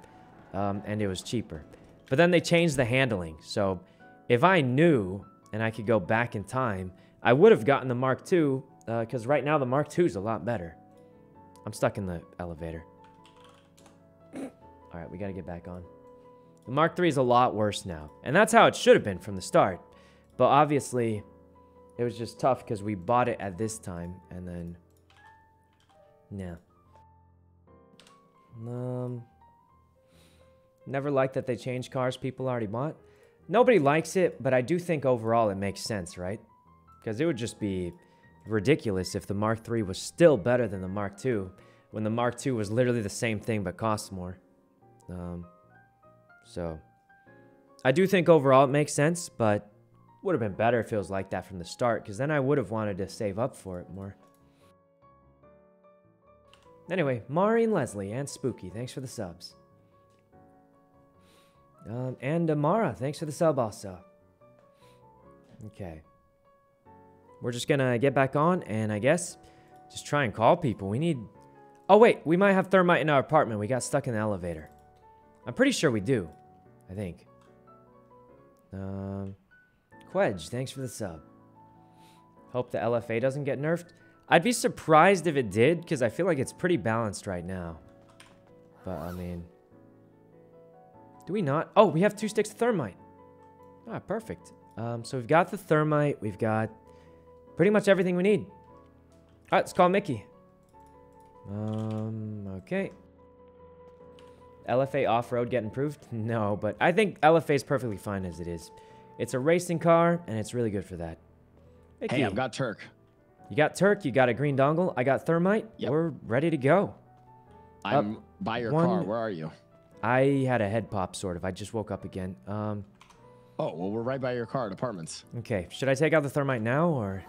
um, and it was cheaper. But then they changed the handling. So if I knew and I could go back in time, I would have gotten the Mark II because uh, right now the Mark II is a lot better. I'm stuck in the elevator. All right, we got to get back on. The Mark III is a lot worse now. And that's how it should have been from the start. But obviously, it was just tough because we bought it at this time. And then, yeah. Um, never liked that they changed cars people already bought. Nobody likes it, but I do think overall it makes sense, right? Because it would just be ridiculous if the Mark III was still better than the Mark II when the Mark II was literally the same thing but costs more. Um, so, I do think overall it makes sense, but would have been better if it was like that from the start, because then I would have wanted to save up for it more. Anyway, and Leslie and Spooky, thanks for the subs. Um, and Amara, thanks for the sub also. Okay. We're just gonna get back on and I guess just try and call people. We need... Oh wait, we might have thermite in our apartment. We got stuck in the elevator. I'm pretty sure we do. I think. Um, Quedge, thanks for the sub. Hope the LFA doesn't get nerfed. I'd be surprised if it did, because I feel like it's pretty balanced right now. But, I mean... Do we not? Oh, we have two sticks of thermite. Ah, perfect. Um, so we've got the thermite. We've got pretty much everything we need. All right, let's call Mickey. Um, okay. LFA off-road get improved? No, but I think LFA is perfectly fine as it is. It's a racing car, and it's really good for that. Mickey. Hey, I've got Turk. You got Turk, you got a green dongle, I got Thermite. Yep. We're ready to go. I'm Up by your one- car. Where are you? I had a head pop, sort of. I just woke up again. Um, Oh, well, we're right by your car at apartments. okay. Should I take out the Thermite now, or...?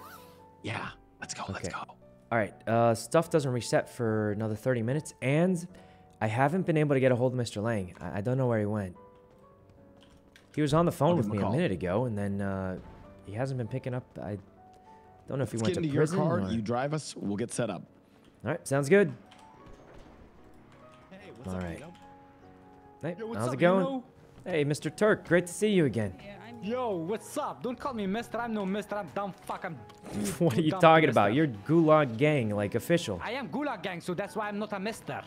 Yeah, let's go. Let's go. All right. Uh, stuff doesn't reset for another 30 minutes, and I haven't been able to get a hold of Mr. Lang. I, I don't know where he went. He was on the phone with me a a minute ago, and then uh, he hasn't been picking up. I don't know if he Let's went get to into your car. or- You drive us. We'll get set up. All right. Sounds good. Hey, what's All up, right. Nino? Hey, Yo, what's how's up, it going? Nino? Hey, Mr. Turk. Great to see you again. Yo, what's up? Don't call me mister. I'm no mister. I'm dumb fuck. I'm what are you dumb to talking mister. about? You're Gulag Gang, like official. I am Gulag Gang, so that's why I'm not a mister.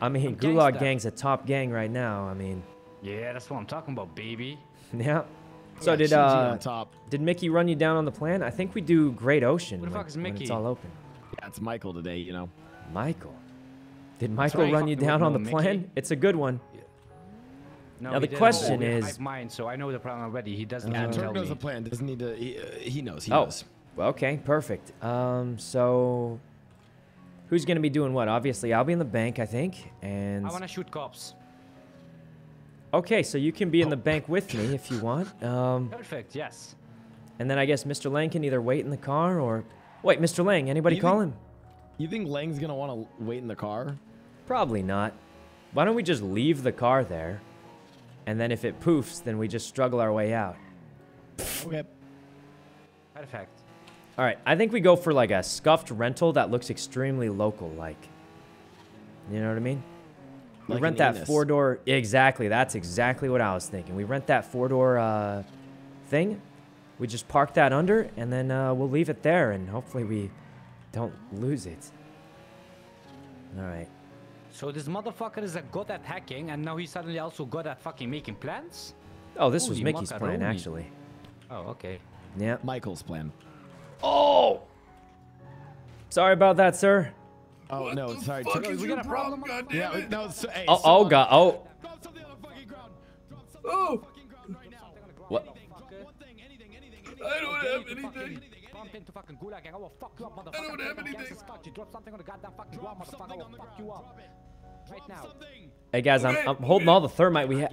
I mean, I'm Gulag gangsta. Gang's a top gang right now. I mean, Yeah, that's what I'm talking about, baby. yeah. So Yeah, did uh on top. did Mickey run you down on the plan? I think we do Great Ocean Who the fuck is when it's all open. Yeah, it's Michael today. You know. Michael. Did Michael right. run you down on the with plan? Mickey. It's a good one. No, Now the question Oh, is- mine, so I know the plan already. He doesn't Yeah, have to Turk tell knows me. the plan. Doesn't need to. He, uh, he knows. He oh, knows. okay, perfect. Um, so who's gonna be doing what? Obviously, I'll be in the bank, I think, and I want to shoot cops. okay, so you can be in the bank with me if you want. Um, Perfect. Yes. and then I guess Mr. Lang can either wait in the car or wait, Mr. Lang. Anybody You call think- him? You think Lang's gonna want to wait in the car? Probably not. Why don't we just leave the car there? And then if it poofs, then we just struggle our way out. Okay. Perfect. All right, I think we go for like a scuffed rental that looks extremely local like. You know what I mean? We rent that four door. Exactly. That's exactly what I was thinking. We rent that four door uh, thing. We just park that under, and then uh, we'll leave it there, and hopefully we don't lose it. All right. So this motherfucker is a good at hacking, and now he's suddenly also good at fucking making plans? Oh, this was Holy Mickey's plan, actually. Oh, okay. Yeah. Michael's plan. Oh! Sorry about that, sir. Oh no, sorry. fuck Tur- is we your got a problem, problem. goddammit? Yeah, no. So, hey, Oh, oh, God. Oh. Drop something on the fucking ground. Drop something Oh. on the fucking ground right now. What? Anything, drop one thing, anything, anything, anything. I don't have anything. Bump into fucking gulag and I will fuck you up, motherfucker. I don't have anything. gangster scotch, you drop something on the goddamn fucking ground, Drop motherfucker. I will fuck you up. Right now. Hey, guys, I'm, I'm holding all the thermite we have.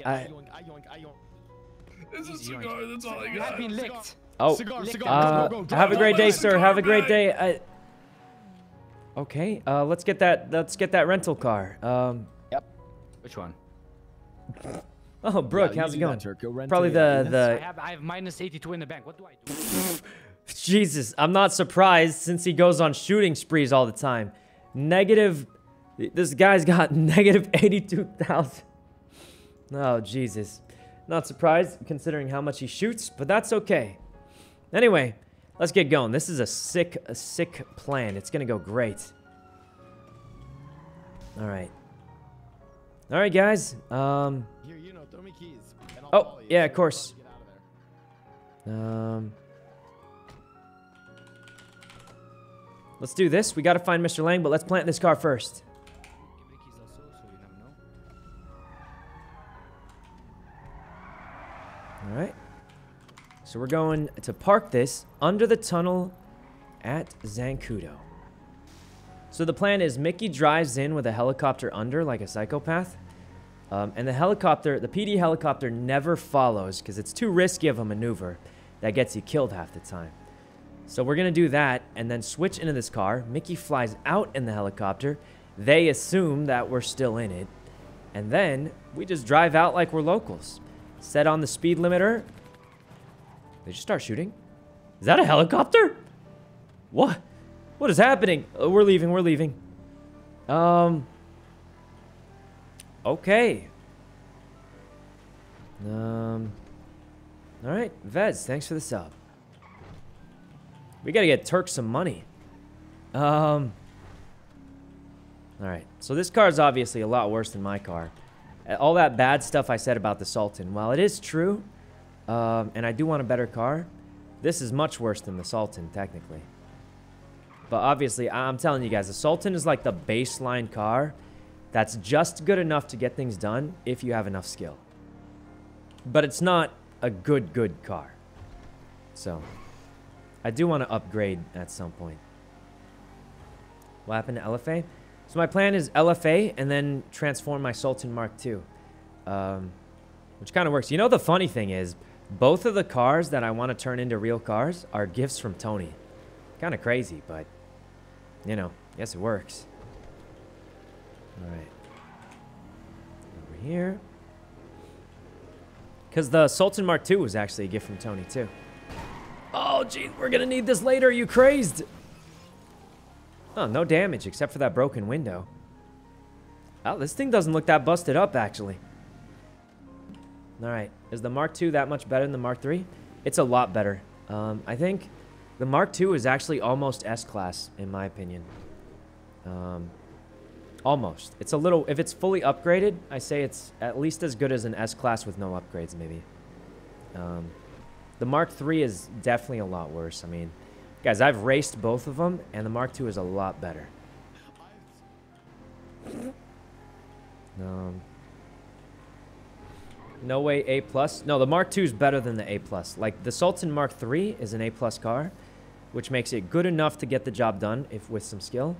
It's a cigar. That's all I You have been licked. Oh, Cigar, cigar, uh, go, go, go. have a great day, sir. Have a great day. I... Okay, uh, let's get that. Let's get that rental car. Um, Which one? oh, Brooke, Yeah, how's it going? Go Probably a the I the. have I have minus 82 in the bank. What do I do? Jesus, I'm not surprised since he goes on shooting sprees all the time. Negative. This guy's got negative 82,000. Oh, Jesus. Not surprised considering how much he shoots, but that's okay. Anyway, let's get going. This is a sick, a sick plan. It's gonna go great. All right. All right, guys. Um. Here, you know, throw me keys. and I'll Oh, yeah, of course. can get out of there. Um. Let's do this. We got to find Mr. Lang, but let's plant this car first. All right. So we're going to park this under the tunnel at Zancudo. So the plan is Mickey drives in with a helicopter under like a psychopath. Um, and the helicopter, the PD helicopter never follows because it's too risky of a maneuver that gets you killed half the time. So we're going to do that and then switch into this car. Mickey flies out in the helicopter. They assume that we're still in it. And then we just drive out like we're locals. Set on the speed limiter. They just start shooting. Is that a helicopter? What? What is happening? Uh, we're leaving. We're leaving. Um. Okay. Um. All right, Vez, thanks for the sub. We gotta get Turk some money. Um. All right, so this car is obviously a lot worse than my car. Uh, All that bad stuff I said about the Sultan, while it is true, um, and I do want a better car, this is much worse than the Sultan, technically. But obviously, I'm telling you guys, the Sultan is like the baseline car that's just good enough to get things done if you have enough skill. But it's not a good, good car. So, I do want to upgrade at some point. What happened to LFA? So my plan is LFA and then transform my Sultan Mark II. Um, which kind of works. You know, the funny thing is, both of the cars that I want to turn into real cars are gifts from Tony. Kind of crazy, but, you know, yes, it works. All right. Over here. Because the Sultan Mark II was actually a gift from Tony, too. Oh, gee, we're to need this later. Are you crazed? Oh, no damage except for that broken window. Oh, this thing doesn't look that busted up, actually. All right. Is the Mark II that much better than the Mark III? It's a lot better. Um, I think the Mark II is actually almost S-Class, in my opinion. Um, almost. It's a little... If it's fully upgraded, I say it's at least as good as an S-Class with no upgrades, maybe. Um, the Mark III is definitely a lot worse. I mean, guys, I've raced both of them, and the Mark II is a lot better. Um, no way A plus. No, the Mark II is better than the A plus. Like the Sultan Mark III is an A plus car, which makes it good enough to get the job done if with some skill.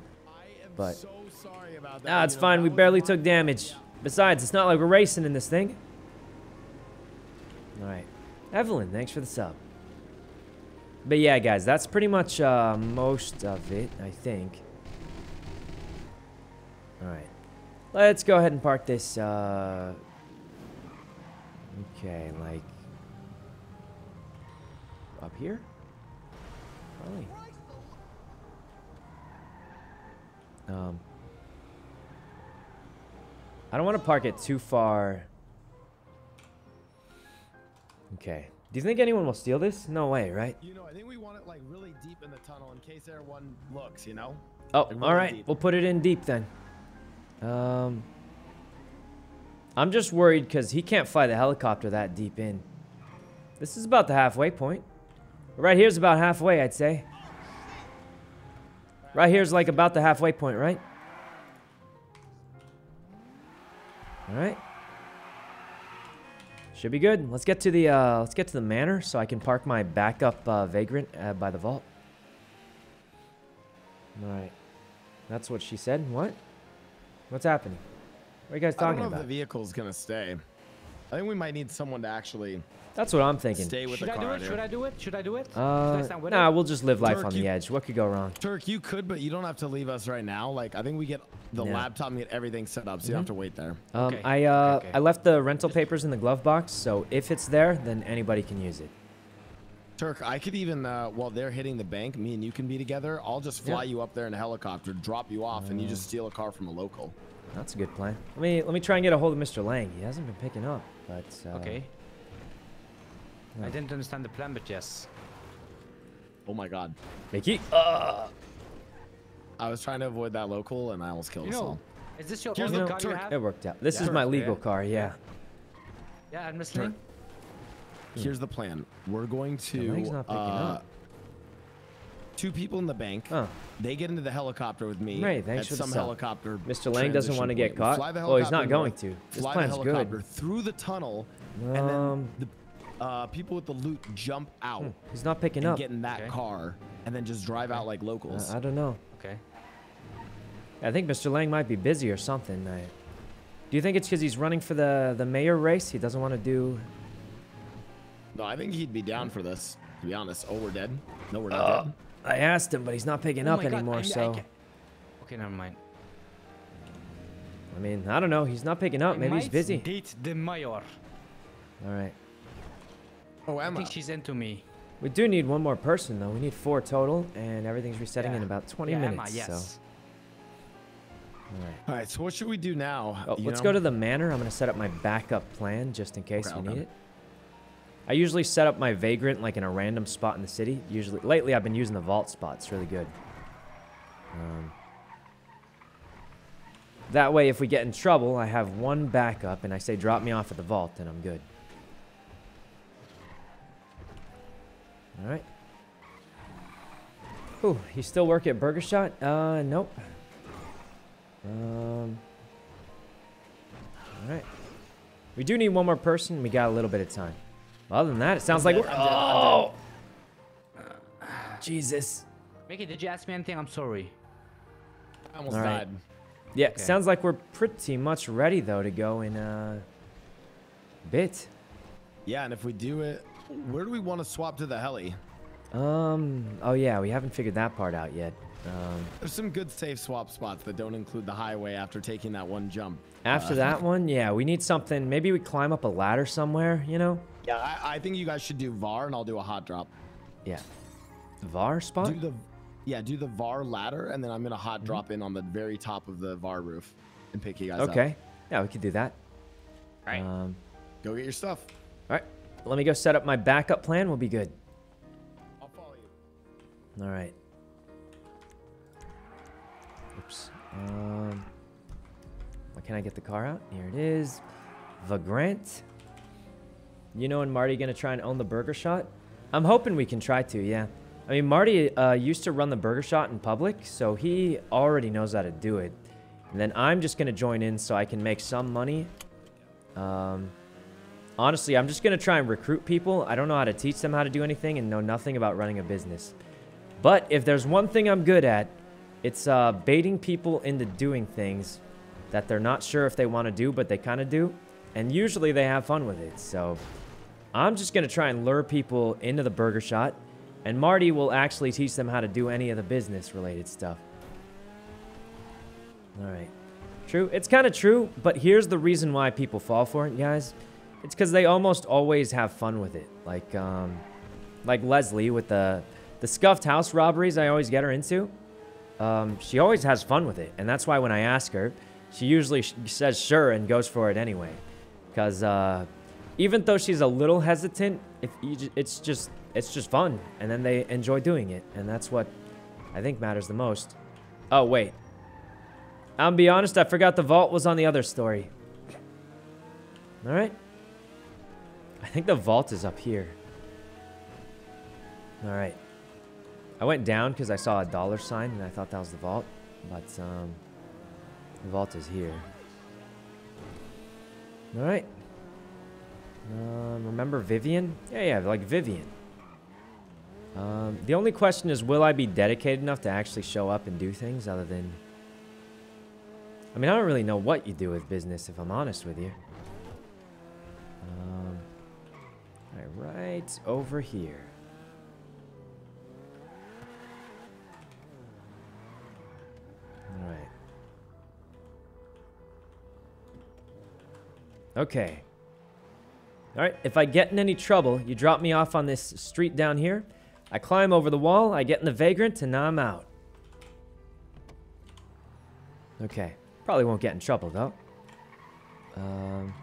But So sorry about ah, it's fine. We barely took damage. Besides, it's not like we're racing in this thing. All right, Evelyn, thanks for the sub. But yeah, guys, that's pretty much uh, most of it, I think. Alright. Let's go ahead and park this. Uh... Okay, like... Up here? Probably. Um, I don't want to park it too far Okay. Do you think anyone will steal this? No way, right? You know, I think we want it like really deep in the tunnel in case everyone looks. You know. Oh, Like, really right. deep. We'll put it in deep then. Um, I'm just worried because he can't fly the helicopter that deep in. This is about the halfway point. Right here's about halfway, I'd say. Right here's like about the halfway point, right? All right. Should be good. Let's get to the uh, let's get to the manor so I can park my backup uh, vagrant uh, by the vault. All right. That's what she said. What? What's happening? What are you guys I don't talking know about? if the vehicle's gonna stay. I think we might need someone to actually That's what I'm thinking. stay with Should the I car. do it? dude. Should I do it? Should I do it? Should I Uh, nah, it? we'll just live life Turk, on the you- edge. What could go wrong? Turk, you could, but you don't have to leave us right now. Like, I think we get the Yeah. laptop and get everything set up, so you don't have to wait there. Um, Okay, I uh, okay, okay. I left the rental papers in the glove box, so if it's there, then anybody can use it. Turk, I could even, uh, while they're hitting the bank, me and you can be together. I'll just fly you up there in a helicopter, drop you off, and you Uh. just steal a car from a local. That's a good plan. Let me let me try and get a hold of Mr. Lang. He hasn't been picking up, but uh, Okay. Yeah. I didn't understand the plan, but yes. Oh my god. Mickey. Uh, I was trying to avoid that local, and I almost killed You us know, all. is this your Here's only the car you have? it worked out. This Yeah. is my Yeah. legal car. Yeah. Yeah, I'm listening. Here's the plan. We're going The to not uh, two people in the bank. Oh. They get into the helicopter with me. Great, thanks at for some sub. helicopter. Mr. Lang doesn't want to get caught. fly the Oh, he's not going north, to. This fly plan's the good. helicopter through the tunnel, and Um, then the uh, people with the loot jump out Hmm, he's not picking and up. get in that Okay. car, and then just drive out like locals. Uh, I don't know. Okay. I think Mr. Lang might be busy or something. I, do you think it's because he's running for the the mayor race? He doesn't want to do. no, I think he'd be down for this. To be honest. Oh, we're dead. No, we're not Uh, dead. I asked him, but he's not picking Oh up my God, anymore. I- I so ca- Okay, never mind. I mean, I don't know. He's not picking up. I Maybe he's busy. Date the mayor. All right. Oh, I Emma. think she's into me. We do need one more person though. We need four total, and everything's resetting in about 20 yeah, minutes. Emma, yes. So, all right. All right. So what should we do now? Oh, let's know? go to the manor. I'm gonna set up my backup plan just in case Okay, we need it. I usually set up my vagrant like in a random spot in the city. Usually, lately I've been using the vault spot. It's really good. Um, that way, if we get in trouble, I have one backup, and I say drop me off at the vault, and I'm good. All right. Ooh, you still work at Burger Shot? Uh, nope. Um. All right. We do need one more person. We got a little bit of time. Other than that, it sounds like we're. Oh! Jesus. Mickey, did you ask me anything? I'm sorry. I almost All right. died. Yeah, Okay. sounds like we're pretty much ready though to go in a bit. Yeah, and if we do it, where do we want to swap to the heli? Um. Oh yeah, we haven't figured that part out yet. Um. There's some good safe swap spots that don't include the highway after taking that one jump. After Uh, that one, yeah, we need something. Maybe we climb up a ladder somewhere. You know? Yeah, I, I think you guys should do VAR, and I'll do a hot drop. Yeah. VAR spot. Do the, yeah, do the VAR ladder, and then I'm gonna hot drop in on the very top of the VAR roof and pick you guys up. Okay. Yeah, we could do that. Right. Um. Go get your stuff. Let me go set up my backup plan. We'll be good. I'll follow you. All right. Oops. Um, why can't I get the car out? Here it is. Vagrant. You know, and Marty gonna try and own the burger shot? I'm hoping we can try to, yeah. I mean, Marty uh, used to run the burger shot in public, so he already knows how to do it. And then I'm just gonna join in so I can make some money. Um, honestly, I'm just gonna try and recruit people. I don't know how to teach them how to do anything and know nothing about running a business. But if there's one thing I'm good at, it's uh, baiting people into doing things that they're not sure if they want to do, but they kind of do. And usually they have fun with it. So I'm just going to try and lure people into the burger shot. And Marty will actually teach them how to do any of the business related stuff. All right. True. It's kind of true, but here's the reason why people fall for it, guys. It's because they almost always have fun with it. Like, um, like Leslie with the the scuffed house robberies I always get her into. um, she always has fun with it, and that's why when I ask her, she usually sh- says sure and goes for it anyway. Because uh, even though she's a little hesitant, if it's just it's just fun, and then they enjoy doing it, and that's what I think matters the most. Oh wait, I'll be honest, I forgot the vault was on the other story. All right. I think the vault is up here. All right. I went down because I saw a dollar sign and I thought that was the vault, but um, the vault is here. All right. Um, remember Vivian? Yeah, yeah, like Vivian. Um, the only question is, will I be dedicated enough to actually show up and do things other than... I mean, I don't really know what you do with business, if I'm honest with you. Um, all right, right over here. All right. Okay. All right, if I get in any trouble, you drop me off on this street down here. I climb over the wall, I get in the vagrant, and now I'm out. Okay. Probably won't get in trouble, though. Um.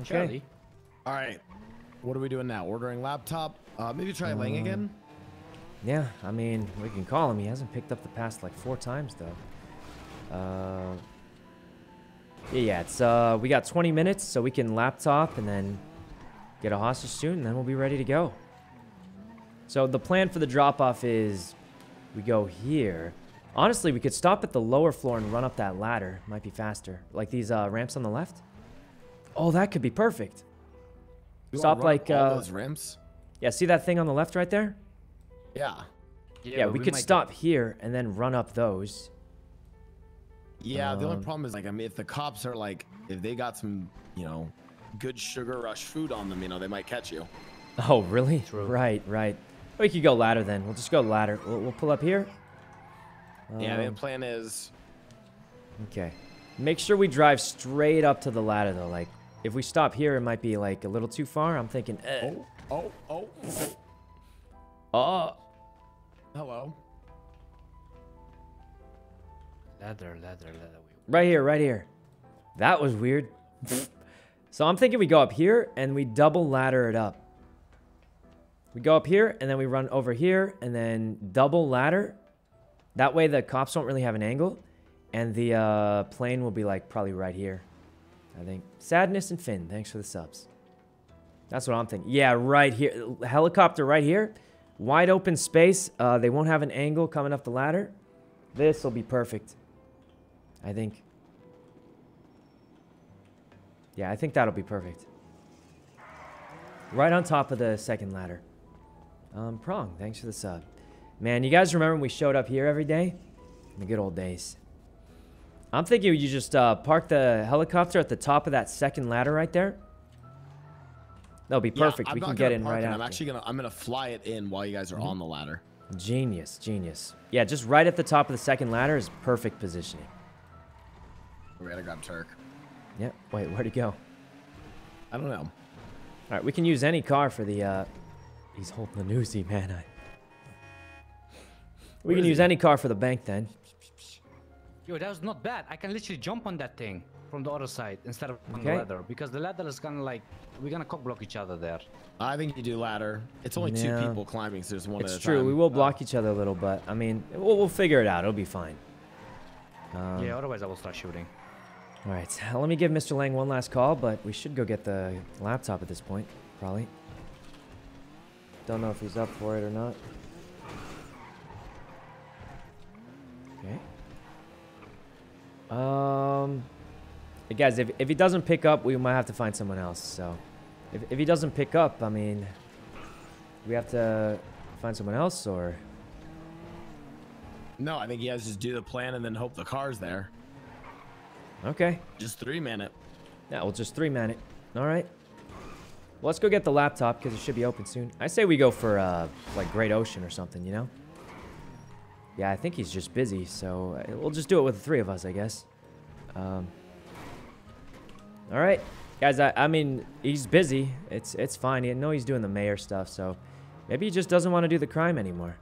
Okay. Charlie. All right. What are we doing now? Ordering laptop? Uh, maybe try Lang Um, again. Yeah, I mean, we can call him. He hasn't picked up the past like four times, though. Uh. Yeah, yeah, it's, uh, we got 20 minutes, so we can laptop and then get a hostage soon, and then we'll be ready to go. So the plan for the drop-off is we go here. Honestly, we could stop at the lower floor and run up that ladder. Might be faster. Like these, uh, ramps on the left. Oh, that could be perfect. You Stop like, all uh... those ramps. Yeah, see that thing on the left right there? Yeah. Yeah, but we, could might stop here and then run up those. Yeah. the only Um, problem is like I mean, if the cops are like, if they got some, you know, good sugar rush food on them, you know, they might catch you. Oh, really? True. Right, right. We could go ladder then. We'll just go ladder. We'll, we'll pull up here. yeah. The Um, plan is. Okay. Make sure we drive straight up to the ladder though. Like, if we stop here, it might be like a little too far. I'm thinking, eh. Oh, oh, oh. Oh. Hello. Ladder, ladder, ladder. Right here, right here. That was weird. so I'm thinking we go up here and we double ladder it up. We go up here and then we run over here and then double ladder. That way the cops don't really have an angle. And the uh, plane will be like probably right here. I think. Sadness and Finn, thanks for the subs. That's what I'm thinking. Yeah, right here. Helicopter right here. Wide open space. Uh, they won't have an angle coming up the ladder. This will be perfect. I think. Yeah, I think that'll be perfect. Right on top of the second ladder. Um, Prong, thanks for the sub. Man, you guys remember when we showed up here every day? In the good old days. I'm thinking you just uh, park the helicopter at the top of that second ladder right there. That'll be perfect. I'm we can get in right it. after. I'm actually gonna. I'm gonna fly it in while you guys are Mhm. on the ladder. Genius, genius. Yeah, just right at the top of the second ladder is perfect positioning. We gotta grab Turk. Yep. Wait, where'd he go? I don't know. All right, we can use any car for the. uh He's holding the newsy, man. I... We Where can use he? any car for the bank then. Yo, that was not bad. I can literally jump on that thing from the other side instead of on Okay. the ladder because the ladder is gonna like we're gonna cock block each other there. I think you do ladder. It's only two people climbing, so there's one It's at a true. time. We will block each other a little, but I mean, we'll, we'll figure it out. It'll be fine. Um, yeah, otherwise I will start shooting. All right. Let me give Mr. Lang one last call, but we should go get the laptop at this point, probably. Don't know if he's up for it or not. Um, guys, if, if he doesn't pick up, we might have to find someone else. So, if, if he doesn't pick up, I mean, we have to find someone else, or No, I think you guys just do the plan and then hope the car's there. okay. Just three man it. Yeah, we'll just three man it. All right. Well, let's go get the laptop because it should be open soon. I say we go for uh, like Great Ocean or something, you know? Yeah, I think he's just busy, so uh, we'll just do it with the three of us, I guess. Um, all right, guys. I, I mean, he's busy. It's it's fine. I know he's doing the mayor stuff, so maybe he just doesn't want to do the crime anymore.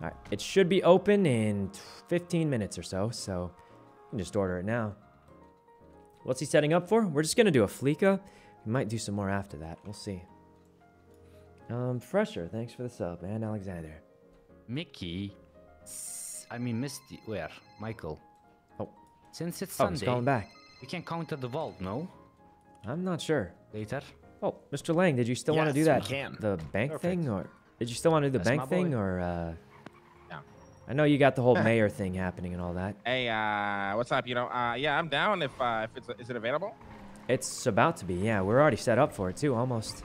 All right, it should be open in 15 minutes or so, so you can just order it now. What's he setting up for? We're just gonna do a Fleeca. We might do some more after that. We'll see. Um, Fresher, thanks for the sub, and Alexander. Mickey. I mean, Misty. Where? Michael. Oh. Since it's Oh, Sunday, he's calling back. we can counter the vault, no? I'm not sure. Later. Oh, Mr. Lang, did you still want to do that? can. The bank Perfect. thing, or did you still want to do the That's bank thing, or uh? Yeah. I know you got the whole mayor thing happening and all that. Hey, uh, what's up? You know, uh, yeah, I'm down if uh, if it's is it available? It's about to be. Yeah, we're already set up for it too, almost.